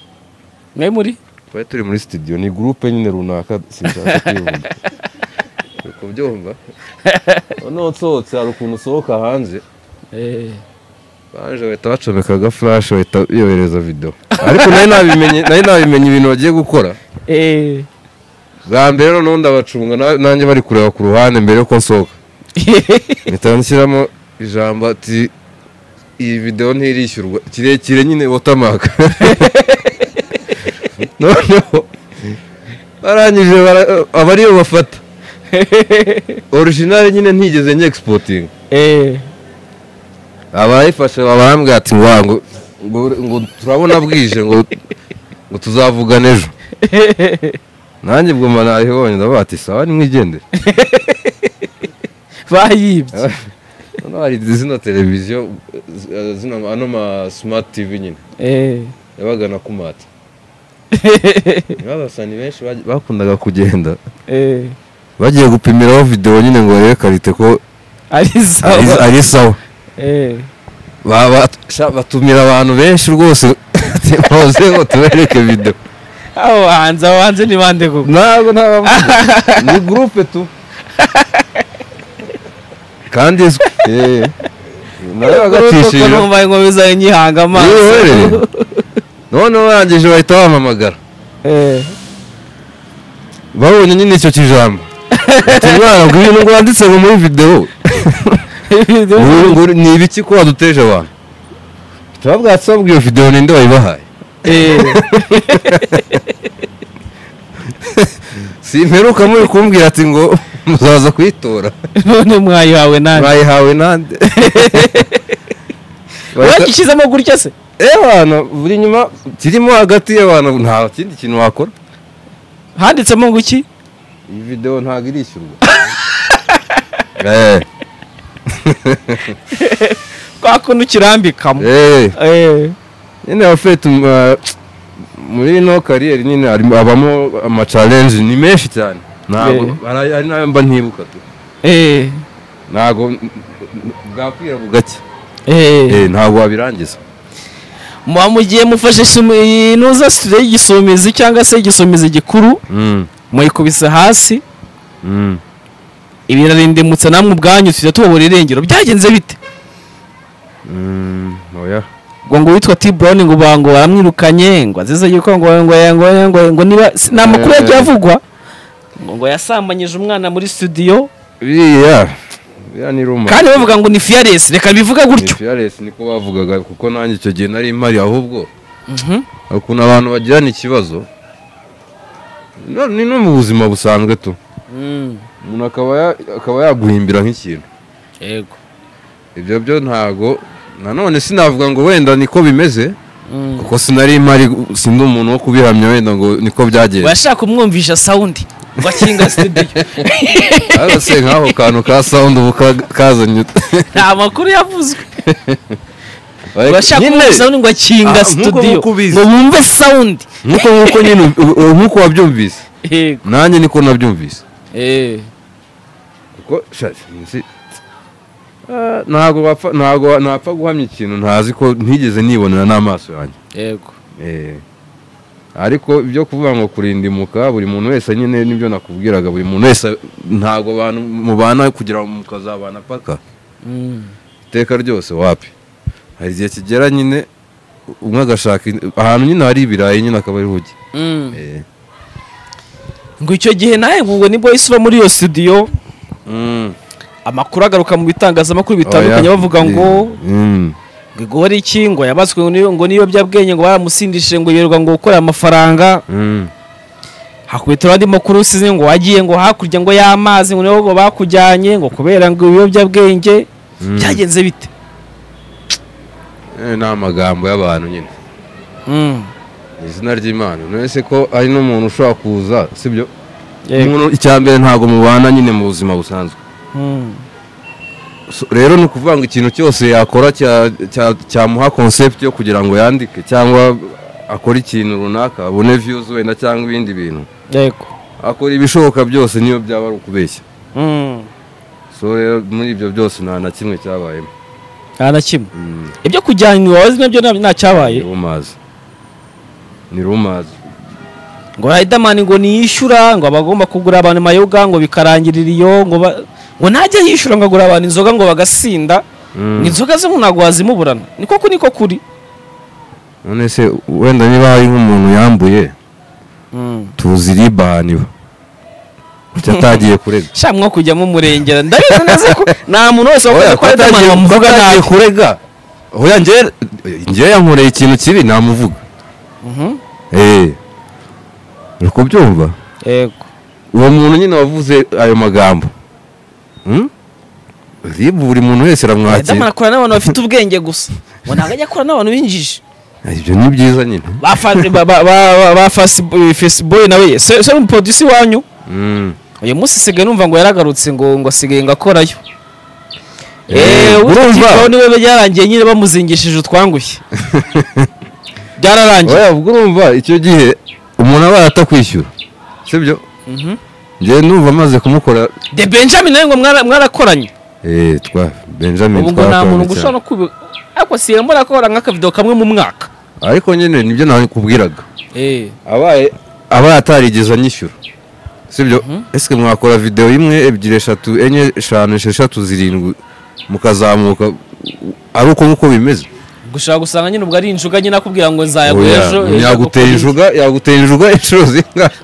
Mwe muri? Twari turi muri studio. Ni gurupe nyine runaka sinshaka kwivuga. uri kubyumva? Noneho nsohotse hari ukuntu usohoka hanze. Eh. Baje bahita bacomeka agafurashi bahita biyohereza videwo ariko nari nabimenye nari nabimenye ibintu bagiye gukora. Eh. Bwa mbere noneho ndabacunga na- nanjye bari kureba ku ruhande mbere yuko nsohoka. Mpita nshyiramo ijambo ati iyi videwo ntirishyurwa. Kirekire nyine watamaka noneho barangije bara- aba ariyo bafata. orijinali nyine ntigeze nye egisipotinga eh abayifashe barambwira ati ngo ngo turabona bwije ngo ngo tuzavugana ejo nanjye ubwo nayibonye ndavuga ati sawa nimwigendere bayibye noneho hari zino televiziyo zino ano ma smart tv nyine. Eh yabaga na kumata niba abasani benshi bakundaga kugenda. Eh bagiye gupimiraho videwo nyine ngo barebe karite ko ari sawa. eh. Batumira abantu benshi rwose. Muze ngo tubereke videwo aho hanze aho hanze ni bande koko. Ntabwo ntabavuga ni gurupe tu. Kandi Eh. bagacishije numva ngo bizaye nyihanga amaso. Noneho barangije bahita bampamagara eh. Babonye nyine icyo kijambo. Ngo ibintu ngo wanditse ngo muri videwo ni ibiki ko waduteje abantu? Turabwira ati sabwa iyo videwo ninde wayibahaye? Eh. Simperuka muri kumbwira ati ngo muzaza kuyitora none mwayihawe nande? Bayihawe nande? Wakishyizemo gutya se? Eh bana buri nyuma kirimo hagati y'abantu nta kindi kintu wakora. Handitsemo ngo iki? Iyi videwo ntabwo irishyurwa kwa kuntu ukirambikamo nyine abafite muri ino kariyeri nyine habamo ama challenge ni menshi cyane ntabwo hari n'ayo mba ntibuka tu ntabwo bwakwira bugake ntabwo wabirangiza muba mugiye mufashe inuza studio y'igisumizi cyangwa se igisumizi gikuru muyikubise hasi. Mm. Ibirarindimutse namwe ubwanyu tujya tubabura irengero. Byagenze bite? Mm ngo ngo witwa T Brown ngo ngo baramwirukanye ngo azize yuko ngo ngo ngo ngo, ngo niba ni amakuru yagiye avugwa. Ngo yasambanyije umwana muri studio. Ni kandi bavuga ngo ni fearless. Reka bivuga ni gutyo. fearless niko bavugaga kuko nanjye icyo gihe nari mpari ahubwo Mhm. ukuntu abantu bagirana ikibazo. Ni no mu buzima busanzwe tu. Mm. umuntu akaba ya- akaba yaguhimbira nk'ikintu. Yego. Ibyo byo ntago nanone sinavuga ngo wenda niko bimeze Mm. kuko sinari mpari sindi umuntu wo kubihamya wenda ngo niko byagenze. Urashaka kumwumvisha sound? Ngo akinga studio. Ariko se nk'ako kantu ka sound ubu ka- kazanye. Nta makuru yavuzwe. urashaka sound ngo akinga Ah, studio. ngo wumve sound. Nk'uko nk'uko nyine nk'uko wabyumvise. Nanjye niko nabyumvise. Kuko ntago napfa guhamya ikintu. Ntazi ko ntigeze nibonera n'amaso yanjye. Yego. Eh, ariko ibyo kuvuga ngo kurindimuka buri muntu wese nyine ni byo nakubwiraga. Buri muntu wese ntago abantu mubana kugira ngo mukazabana paka. Mm. iteka ryose wapi? Hari igihe kigera nyine umwe agashaka ahantu nyine hari ibirayi nyine akaba ariho ujya Mm. Eh. ngo icyo gihe nawe ngo nibo isi uba muri iyo studio Mm. amakuru agaruka mu bitangazamakuru bitandukanye Oya. bavuga ngo Mm. ngo igore iki ngo yabazwe ngo niyo- ngo ngo baramusindishije ngo yirirwa ngo gukora amafaranga hakubitiraho andi makuru usize ngo wagiye ngo hakurya ngo y'amazi ngo nibo ngo bakujyanye ngo kubera ngo ibiyobyabwenge byagenze bite ni amagambo y'abantu nyine. Mm. ni izina ry'imana. Nonese ko hari n'umuntu ushobora kuza sibyo icya mbere ntabwo mubana nyine mu buzima busanzwe. Mm. So, rero ni ukuvuga ngo ikintu cyose yakora cya- cya- cyamuha concept yo kugira ngo yandike cyangwa akore ikintu runaka abone views wenda cyangwa ibindi bintu yego. akora ibishoboka byose niyo byaba ari ukubeshya. Mm. so rero muri ibyo byose nta na kimwe cyabayemo. Nta na kimwe? Mm, ibyo kujyana iwawe na byo nta- nta ni rumazi. Ni ngo Riderman ngo niyishyura ngo abagomba kugura abantu mayoga ngo bikarangirira iyo ngo ntajya yishyura ngo agura abantu inzoga ngo bagasinda. Mm. inzoga ze ntabwo wazimuburana niko kuri niko kuri. None se wenda niba hari nk'umuntu yambuye tuzi ribahaniwe kuki atagiye kurega sha mwo kujyamo umurengera ndabizi neza ko nta muntu wese wakoze ko ko bamuvuga nabi kurega oya njye njye yankoreye ikintu kibi namuvuga Mhm. eh uri kubyumva yego uwo muntu nyine wavuze ayo magambo Hmm? ribu buri muntu wese aramwakira akora n'abantu bafite ubwenge gusa ngo ntabwo ajya akora n'abantu b'injiji ibyo ni byiza nyine ba fa- ba- ba- ba- ba Fasi- Faceboy nawe se se umupolisi wanyu Mm. Uyu munsi sigaye numva ngo yaragarutse ngo ngo asigaye ngo akorayo. Eh, eee urumva? ni we byarangiye nyine bamuzingishije utwangushye. Byararangiye. Urumva icyo gihe umuntu aba atakwishyura sibyo? Mhm. njye numva amaze kumukora. De benjamin nawe ngo mwara- mwarakoranye. Eh twa benjamin ubu ngo nta muntu twarakoranye ushobora kubi ariko siya mbona akora nk'akavido kamwe mu mwaka. Ariko nyine ni byo nakubwiraga eee abaye aba atarigeze anyishyura. Sibyo? Ese mwakora videwo imwe ebyiri eshatu enye eshanu esheshatu zirindwi. Mukazamuka. Ari uko nguko bimeze. Gushaka gusanga nyine ubwo ari injuga nyine akubwira ngo nzayagura Oya, ejo agukora injuga yagutera injuga inshuro zingahe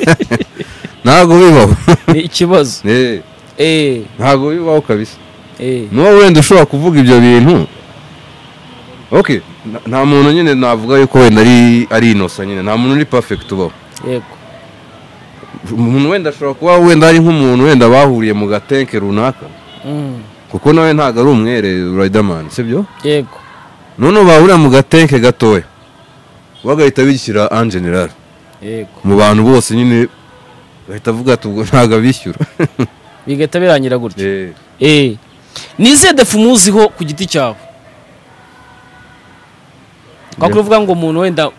ntabwo bibaho. Ni ikibazo. Eh, eee ntabwo bibaho kabisa. Eee n'uwo wenda ushobora kuvuga ibyo bintu. Nta- muntu nyine navuga yuko wenda ari inosa nyine. Nta muntu uri perfect ubaho. Yego. Umuntu wenda ashobora kuba wenda ari nk'umuntu wenda bahuriye mu gatenke runaka. Mm, kuko nawe ntabwo ari umwere Riderman sibyo? Yego. Noneho bahurira mu gatenke gatoya bagahita bishyira en general yego. Mu bantu bose nyine bahita avuga ati ubwo ntabwo abishyura bigahita birangira gutyo Eh, eee ni izihe defu umuziho ku giti cyawe? Twakora Defu. uvuga ngo umuntu wenda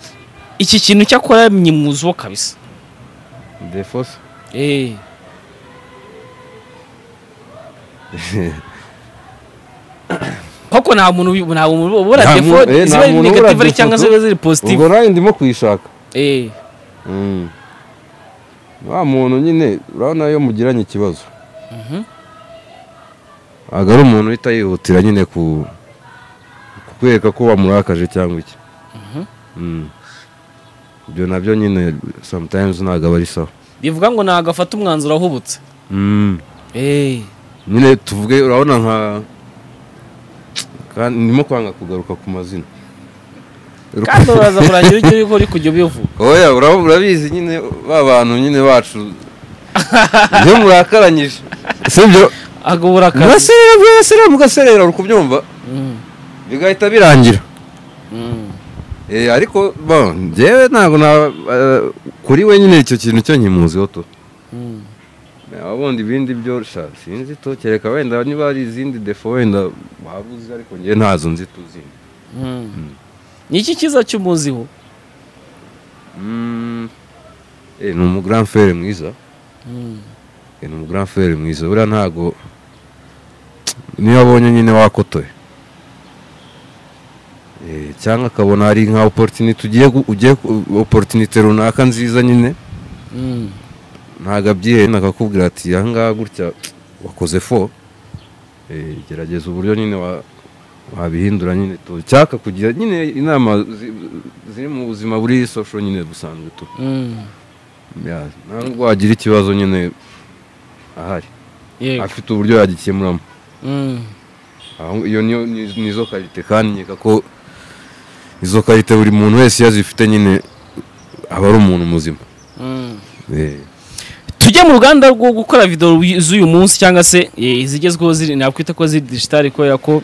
iki kintu cyakora myimuziho kabisa. Defo se eee koko nta muntu nta muntu ubura defo eh, ziba ari negative cyangwa ziba ziri positive ubwo nawe ndimo kuyishaka Mm. wa muntu nyine urabona iyo mugiranye ikibazo. Ntabwo ari umuntu uhita yihutira nyine ku kukwereka ko wamurakaje cyangwa iki. Mm. Ibyo na byo nyine sometimes ntabwo aba ari sawa bivuga ngo ntabwo afata umwanzuro ahubutse. Mm. eee nyine tuvuge urabona nka kandi ndimo kwanga kugaruka ku mazina. Kandi uraza kurangira ujye uri kujya ubivuga. Oya ura- urabizi nyine ba bantu nyine bacu. Iyo murakaranyije. Sibyo agabura akazi. Mugaserera uri kubyumva. Mm, bigahita birangira. Mm. Eh, ariko njyewe ntabwo kuri we nyine icyo kintu cyo nkimuziho to Mm. abundi ibindi byo sinzi to kereka wenda niba hari izindi defo wenda waba uzi ariko njyewe ntazo nzi tuzindi ni iki cyiza cy'umuziho ni umugrand frere mwiza ni umugrand frere mwiza buriya ntago niyo abonye nyine wakotoye cyangwa akabona hari nka opportunity ugiye ugiye opportunity runaka nziza nyine? Mm. ntabwo abyihe akakubwira ati aha ngaha gutya wakoze fo Eh, gerageza uburyo nyine wa- wabihindura nyine. Tu cyaka kugira nyine inama zi- ziri mu buzima buri social nyine busanzwe tu. Mm. Ya, nta nubwo wagira ikibazo nyine ahari. Afite uburyo yagikemuramo. Mm. Iyo nizo karite kandi nkeka ko izo karite buri muntu wese iyo azifite nyine aba ari umuntu muzima. Mm. Eh, tujye mu ruganda rwo gukora video z'uyu munsi cyangwa se eh, izigezweho ziri nakwita ko ziri digitali kubera ko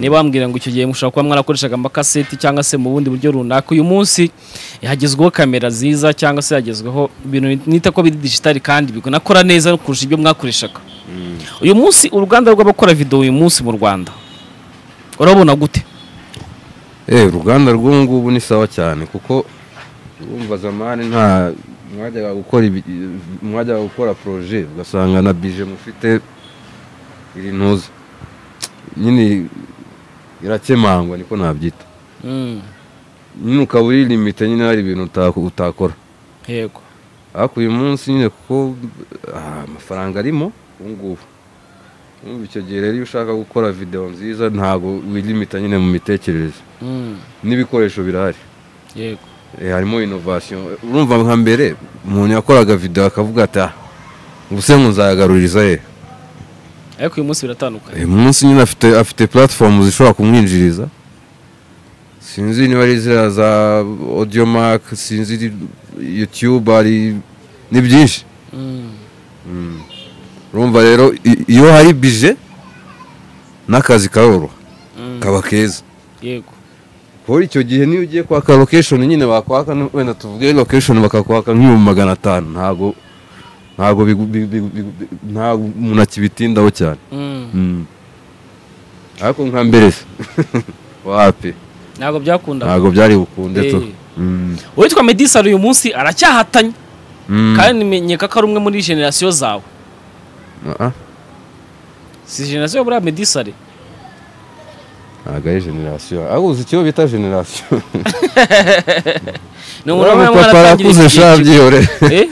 niba bambwira ngo icyo gihe mushobora kuba mwarakoreshaga amakaseti cyangwa se mu bundi buryo runaka uyu munsi hagezweho kamera ziza cyangwa se hagezweho ibintu nita ko biri digitali kandi bikanakora neza kurusha ibyo mwakoreshaga. Uyu munsi uruganda rw'abakora video uyu munsi mu rwanda urabona gute? Eh, uruganda rw'ubu ngubu ni sawa cyane kuko urumva zamani nta mwajyaga gukora ibi- mwajyaga gukora projet ugasanga na bije mufite iri ntuza nyine irakemangwa niko nabyita. Mm, nyine ukaba uri limite nyine hari ibintu uta- utakora. Yego. Ariko uyu munsi nyine kuko ah, amafaranga arimo ubu ngubu. Icyo gihe rero iyo ushaka gukora video nziza ntabwo wilimita nyine mu mitekerereze. Mm, n'ibikoresho birahari. Yego. Eh, harimo innovation. Urumva nka mbere umuntu yakoraga video akavuga ati ah ubuse nzayagaruriza ye ariko uyu munsi biratandukanye. Uyu munsi nyine afite platform zishobora kumwinjiriza. Sinzi niba ari ziriya za audiomark sinzi youtube hari ni byinshi. Mm, urumva rero iyo hari bije n'akazi karoroha mm, kaba keza. Yego. Kuko icyo gihe niyo ugiye kwaka location nyine bakwaka wenda tuvuge location bakakwaka nk'ibihumbi magana atanu. Bigu- bigu- ntago umuntu akibitindaho cyane. Mm, Mm. ariko nka mbere wapi? Ntabwo byakunda. Ntago byari bukunde tu. Uwitwa medisari uyu munsi aracyahatanye. Kandi menyeka ko ari umwe muri generasiyo zawe. Si generasiyo buriya medisari ntago ari generasiyo ahubwo uzi icyo bita generasiyo ni umuntu umwe papa mwaratangira arakuze iki sha gihe byihore Eh?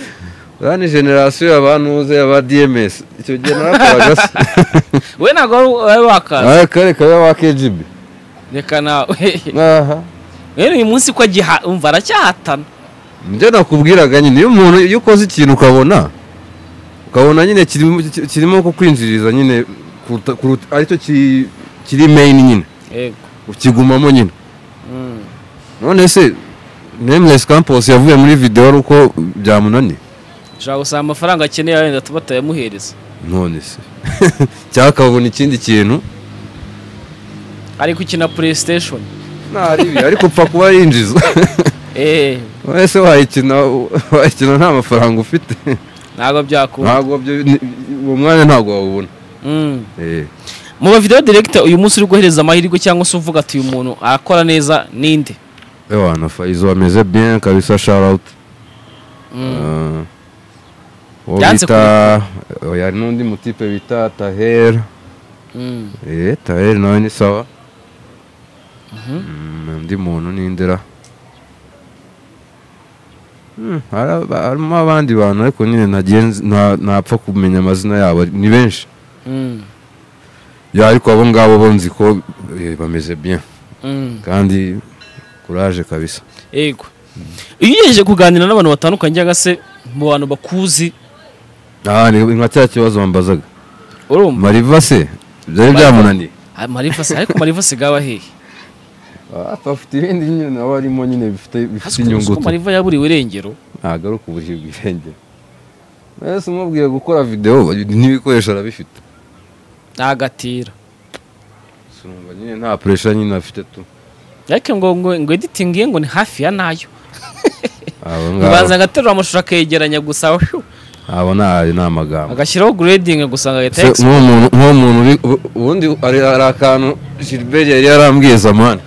uriya ni generasiyo y'abantuze aba dms icyo gihe narakoraga se we ntabwo wari wakaza Ah, kare kare wa kgb reka nawe rero uyu munsi ko umva aracyahatana njye nakubwiraga nyine iyo umuntu iyo ukoze ikintu ukabona ukabona nyine kirimo kukwinjiriza nyine ari cyo ki- kiri main nyine. Ukigumamo nyine. Mm. none se nameless campus yavuye muri video ari uko byamunaniye? Ushobora gusanga amafaranga akeneye wenda tuba batayamuhereza none se. Cyangwa akabona ikindi kintu? Ari gukina playstation. Nta ribi ariko upfa kuba yinjiza. Eh. Wese wayikina nta mafaranga ufite. Ntabwo byakunda ntabwo uwo mwanya ntabwo wawubona Mm. Eh. mu ba video director uyu munsi uri guhereza amahirwe cyangwa se uvuga ati uyu muntu arakora neza ninde Ewana Faizo ameze bien kabisa out. Mm. Uh, uwo bita hari n'undi mutipe bita Taher. Mm. Eh Taher nawe ni sawa. Mhm. Undi muntu nindera. Hari- harimo abandi bantu ariko nyine ntapfa kumenya amazina yabo ni benshi ariko abo ngabo bo nzi ko bameze bien kandi courage kabisa yego iyo ugejeje kuganira n'abantu batandukanye cyangwa se mu bantu bakuzi ni nka cya kibazo wambazaga mariva se byari byamunaniye mariva se ariko mariva se gaba hehe afite ibindi nyine nawe arimo nyine bifite inyungu ko tu. mariva yaburiwe irengero ntabwo ari ukuburirwa irengero ese umubwiye gukora videwo n'ibikoresho arabifite. Ntagatira nyine nta puresha nyine afite tu. Ariko ngo ngo ngo editing ye ngo ni hafi ya na yo. Ubanza agaterura amashusho akegeranya gusa abo ni amagambo agashyiraho grading gusa agahita export. nk'uwo muntu ubundi hari akantu Gilbert yari yarambwiye zamani.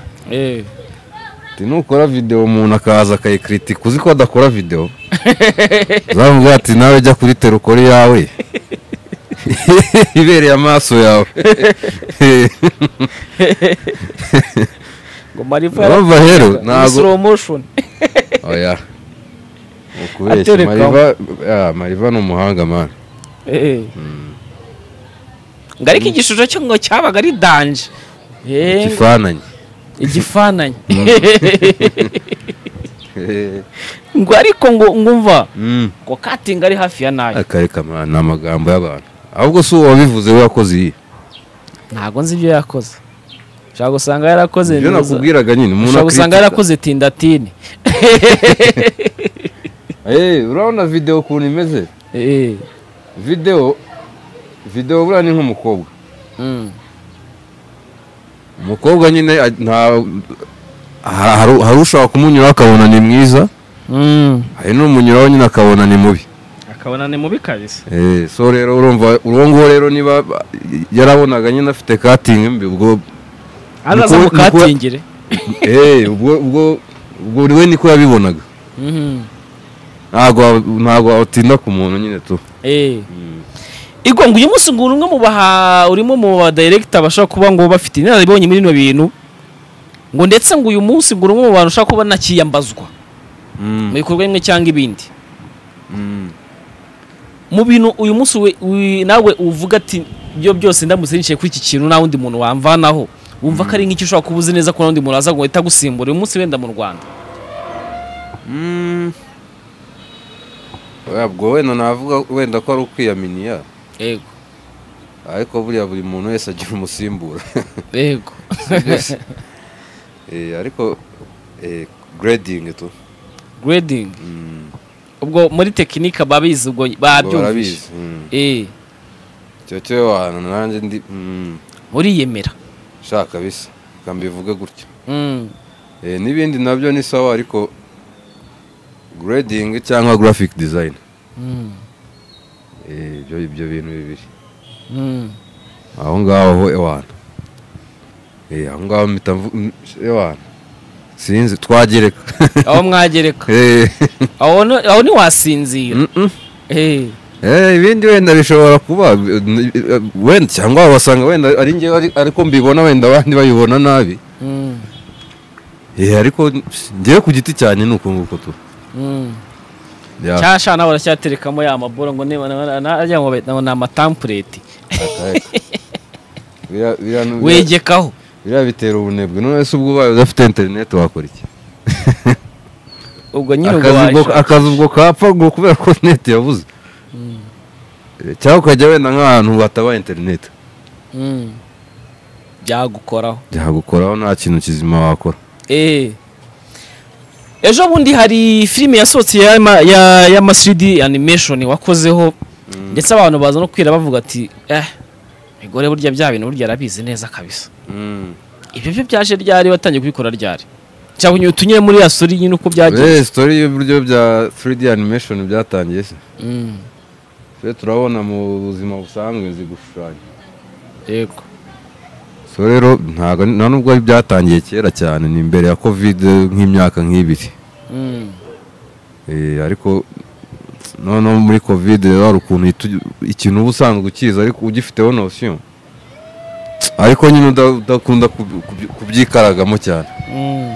Nukora videwo umuntu akaza akayikritika. Uzi ko adakora videwo zamubwira ati nawe jya kuri tera ukore iyawe ibereye amaso yawe. Ngo mariva rero, ntago- slow motion. Oya ukubeshya Atereka. mariva mariva ni umuhanga mani Eh. ngo ariko igishusho cyo ngo cyabaga ari danje. Eh, ikifananye igifananye ngo ariko ngo ngumva? Mm. ngo katinga ari hafi ya na yo? Akareka ni amagambo y'abantu ahubwo si uwo wabivuze we yakoze iyi? Ntabwo nzi ibyo yakoze. Ushobora gusanga yarakoze neza. nakubwiraga nyine umuntu ushobora gusanga yarakoze tindatini Eh, urabona videwo ukuntu imeze? Eh. videwo videwo buriya ni nk'umukobwa. Mm. Umukobwa nyine hari ushobora kumunyuraho akabona ni mwiza. Mm. hari n'umunyuraho nyine akabona ni mubi. Akabona ni mubi kabisa. Eh, so rero urumva uwo nguwo rero niba yarabonaga nyine afite katingi mbi ubwo azaza niko- mukatingire eh, ubwo ubwo ubwo we niko yabibonaga. Mhm. ntabwo wa- ntabwo watinda ku muntu nyine tu. Ngo uyu munsi ngo umwe mu baha urimo mu ba director bashaka kuba ngo bafite inararibonye muri bino bintu ngo ndetse ngo uyu munsi ngo umwe mu bantu ushaka kuba nakiyambazwa mu bikorwa bimwe cyangwa ibindi. Mu bintu uyu munsi we- we- nawe uvuga ati byo byose ndamutse nicaye kuri iki kintu nta wundi muntu wamvanaho wumva ko ari nk'icyo ushobora kuba uzi neza ko nta wundi muntu aza ngo ahita agusimbura uyu munsi wenda mu rwanda. Ubwo wenda navuga wenda ko ari ukwiyaminiya. Yego ariko buriya buri muntu wese agira umusimbura. Yego Eh, ariko eh, grading tu. Grading? Mm, ubwo muri tekinike babizi ubwo babyumvise? barabizi Mm. eh. Icyo cyo wantu nanjye ndi mm, uriyemera shaka bisa reka mbivuge. Eh, n'ibindi na byo ni sawa ariko grading cyangwa graphic design. Ibyo ibyo bintu bibiri. Mm. aho ngaho ho ewana Eh, aho ngaho mpita ewana sinzi twagereka. Aho mwagereka. Eh, aho ntiwasinzira. Eh. Eh, ibindi wenda bishobora kuba eh, wenda cyangwa wasanga wenda ari ari- ariko mbibona wenda abandi babibona nabi. Mm. Eh, ariko njyewe ku giti cyanjye ni uko nguko tu. Ya, cyashana nawe baracyaterekamo ya maboro ngo najya ngo ni amatampureti wegekaho biriya bitera ubunebwe none se ubwo ubaye udafite interineti wakora iki ubwo nyine ubwo wayishaka. akazi ubwo kapfa ngo kubera ko neti yabuze cyangwa ukajya wenda nk'ahantu hataba interineti byagukoraho byagukoraho nta kintu kizima wakora Eh. Ejo bundi hari filime yasohotse ya 3D animation wakozeho ndetse abantu baza no kwira bavuga ati eh igore burya bya bintu burya arabizi neza kabisa. Ibyo byo byaje ryari watangiye kubikora ryari? Cyangwa unyuye utunyure muri ya story nyine uko byagiye Eh, story y'uburyo bya 3D animation byatangiye se. Mm. turabona mu buzima busanzwe nzi gushushanya yego. So rero ntabwo nta nubwo byatangiye kera cyane ni imbere ya covid nk'imyaka nk'ibiri. Mm. Eh, ariko noneho muri covid rero hari ukuntu ikintu uba usanzwe ukizi ariko ugifiteho notion. Ariko nyine uda- udakunda kub- kub- kubyikaragamo cyane. Mm.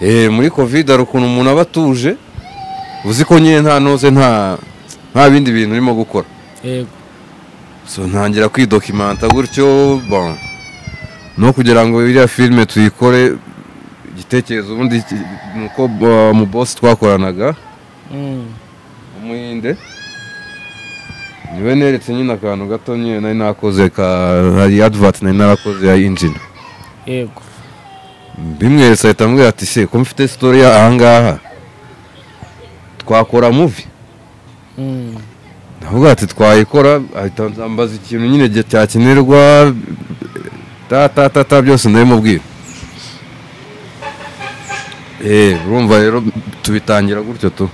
Eh, muri covid hari ukuntu umuntu aba atuje uzi ko nyine nta noze nta bindi bintu urimo gukora. Yego. So ntangira kwidokimanta gutyo bon. No kugira ngo iriya filime tuyikore igitekerezo ubundi nuko uh, mu boss twakoranaga. Mm. umuhinde ni we neretse nyine akantu gato nyine nari nakoze ka hari advert nari narakoze ya engine. Yego. Bimweretse ahita ambwira ati se ko mfite ya ahangaha twakora movie. Mm. ndavuga ati twayikora. Ahita ambaza ikintu nyine cyakenerwa ta ta ta ta byose ndabimubwira eh urumva rero tubitangira gutyo tu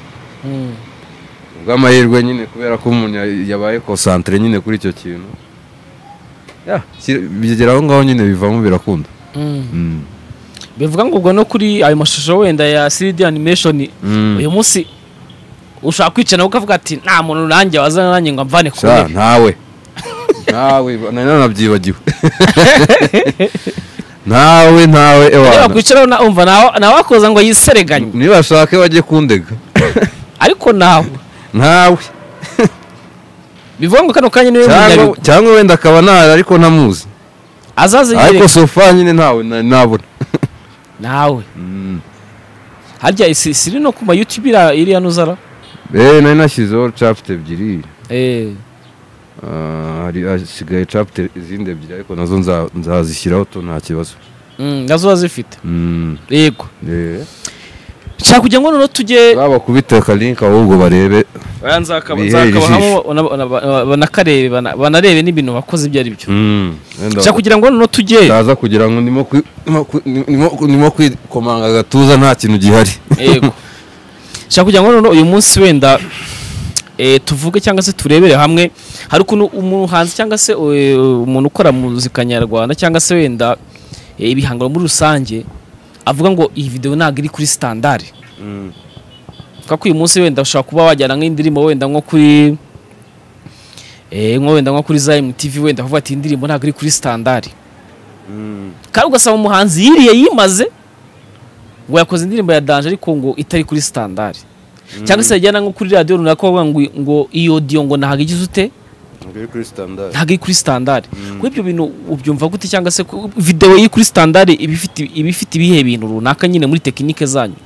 ubw'amahirwe nyine kubera ko umuntu ya- yabaye concentré nyine kuri icyo kintu bigera aho ngaho nyine bivamo birakunda bivuga ngo ubwo no kuri ayo mashusho wenda ya 3D animation Mm. uyu munsi ushaka kwicara ukavuga ati nta muntu nanjye wazana nanjye ngo amvane ku sha ntebe ntawe. Nari nanabyibagiwe ntawe ntawe ewana. Kwicaraho na- umva nawe nawe wakoza ngo yisereganye. Niba ashake bajye kundega ariko nawe. Ntawe bivuga ngo kano kanya ni we cyangwa wenda akaba ntari ariko ntamuzi. Azaze ariko sofa nyine ntawe na- nabona. Nawe. Mm. harya isi no ku ma youtube iriya nuzara? Eh nari nashyizeho chapter ebyiri. Eh. Ah, hari hasigaye chapter izindi ebyiri ariko na zo nza- nzazishyiraho to nta kibazo. Mm, na zo zifite? Mm. yego. Eh. nshaka kugira ngo noneho tujye baba kubiteka link ahubwo barebe. Nzakabahamo banakarebe bana- banarebe n'ibintu wakoze ibyo ari byo. Mm. Wenda nshaka kugira ngo noneho tujye utaza kugira ngo ndimo kwi- ndimo kwi- ndimo- ndimo kwikomanga agatuza nta kintu gihari. Yego. Nshaka kugira ngo noneho uyu munsi wenda eh, tuvuge cyangwa se turebere hamwe hari ukuntu umuhanzi cyangwa se eh, umuntu ukora muzika nyarwanda cyangwa se wenda eh, ibihangano muri rusange avuga ngo iyi video ntabwo iri kuri standard Mm. kuko uyu munsi wenda ushobora kuba wajyana nk'indirimbo wenda nko kuri eh, nko wenda nko kuri za MTV wenda kuvuga ati indirimbo ntabwo iri kuri standard Mm. kandi ugasaba umuhanzi yiriye yimaze ngo yakoze indirimbo ya danje ariko ngo itari kuri standard cyangwa se yajyana nko kuri radiyo runaka bavuga ngo iyi audio ngo ntabwo igize ute Ntabwo iri kuri iri kuri ibyo bintu ubyumva gute cyangwa se video iri kuri standard iba ifite ibihe bintu runaka nyine muri tekinike zanyu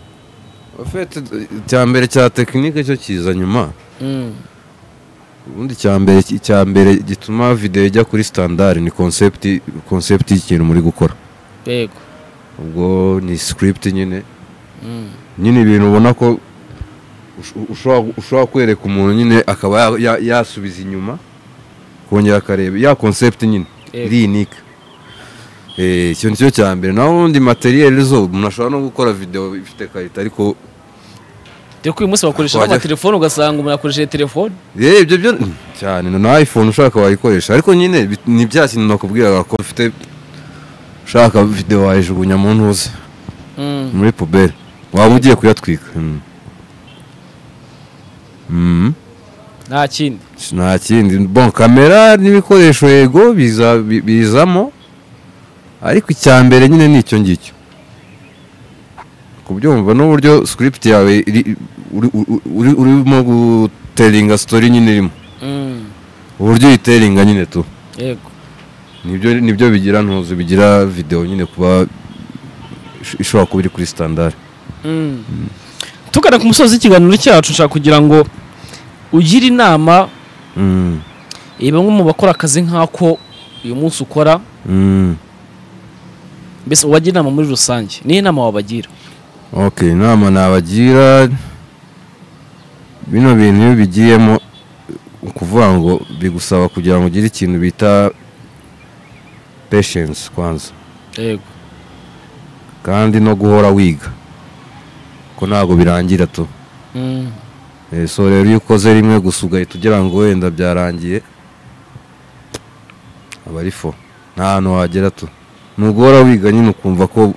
icya mbere cya tekinike cyo kiza nyuma ubundi icya mbere gituma video ijya kuri standard ni concept y'ikintu muri gukora ubwo ni script nyine nyine ibintu ubona ko ushobora kwereka umuntu nyine akaba ya- ya- yasubiza inyuma kongera akareba. Ya concept nyine. Iri eh icyo ni cyo cya mbere naho ubundi materiel zo umuntu ashobora no gukora video ifite karita ariko dore ko uyu munsi bakoresha n'amatelefone ugasanga umuntu akoresheje telefone. Eh ibyo byo cyane. Na iPhone ushaka wayikoresha. Ariko nyine ni bya kintu nakubwiraga ko ufite ushaka video wayijugunya mu ntuze Mm. muri puberi waba ugiye kuyatwika. Mm. Mm. Nta kindi nta kindi bon kamera n'ibikoresho yego biza bi- bizamo ariko icya mbere nyine ni icyo ngicyo. Kubyumva n'uburyo script yawe urimo guteringa story nyine irimo. Mm. uburyo uyiteringa nyine tu. Yego. Nibyo bigira ntuzi bigira video nyine kuba ish- ishobora kuba iri kuri standard. Mm. Tugana ku musozi w'ikiganiro cyacu nshaka kugira ngo ugire inama. Mm. bamwe mu bakora akazi nk'ako uyu munsi ukora. Mm. mbese ubagira inama muri rusange niyo nama wabagira? Ok inama nabagira. Bino bintu iyo bigiyemo ukuvuga ngo bigusaba kugira ngo ugire ikintu bita patience kwanza. Yego. Kandi no guhora wiga. Ko ntabwo birangira tu. Mm. Eh, so rero iyo ukoze rimwe gusa ugahita ugira ngo wenda byarangiye aba ari fo. Nta hantu wagera tu. Ni uguhora wiga nyine ukumva ko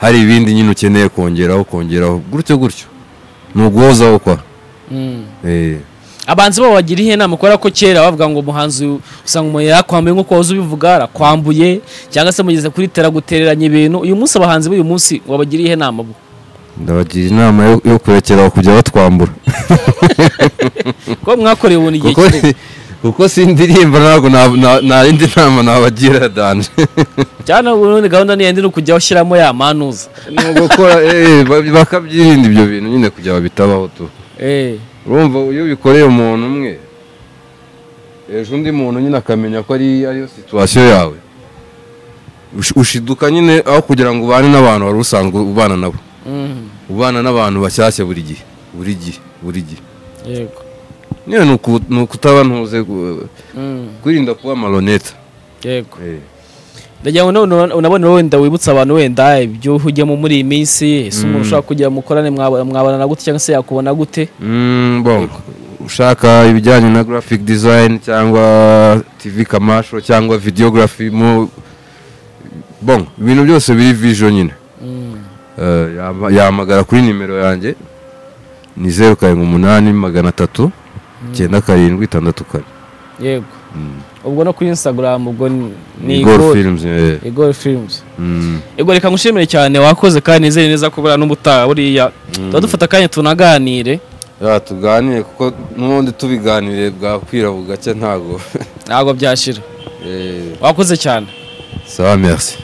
hari ibindi nyine ukeneye kongeraho kongeraho. Gutyo gutyo. Ni uguhozaho kwa Mm. Eh, abanzi babo bagira ihe nama kubera ko kera bavuga ngo umuhanzi usanga umuntu yakwambuye nk'uko wahoze ubivuga arakwambuye cyangwa se mugeze kuri tera gutereranya ibintu. Uyu munsi abahanzi b'uyu munsi wabagira ihe nama bo ndabagira inama yo, kurekera kujya batwambura. Kuko mwakoreye ubuntu igihe kinini kuko sindirimba ntabwo na- na- nta yindi nama nabagira danje. Cyane ubundi gahunda ni yindi ni ukujya ushyiramo ya manuza. Ni ugukora eh, ba- bakabyirinda ibyo bintu nyine kugira ngo bitabaho tu. Eh. Urumva iyo bikoreye umuntu umwe ejo undi muntu nyine akamenya ko ari ariyo situwasiyo yawe. Ush- ushiduka nyine aho kugira ngo ubane n'abantu wari usanzwe ubana nabo. Mm. Ubana n'abantu bashyashya buri gihe. Buri gihe buri gihe. Yego. Nyine ni uku- ni ukutaba ntuze mm. kwirinda kuba maloneta. Yego. Eh. ndagira ngo unabona wenda wibutsa abantu wenda ibyo ujyamo muri iyi minsi ese umuntu Mm. ushaka kujya mukorane mwaba- mwabana gute cyangwa se yakubona gute? Mm, bon. Ushaka ibijyanye na graphic design cyangwa tv kamasho cyangwa videography mu bon ibintu byose biri vision nyine. Yahamagara kuri nimero yanjye ni zeru karindwi umunani magana atatu icyenda karindwi itandatu kane. Yego. Ubwo no kuri instagram ubwo ni Igor films eh. Igor Mm. Ego reka ngushimire cyane wakoze kandi nizere neza ko buriya n'ubutaha buriya tuba dufata akanya tunaganire. Tuganire kuko n'ubundi tubiganire bwakwira bugacya ntago. Ntabwo byashira. Eh, wakoze cyane. Sawa merci.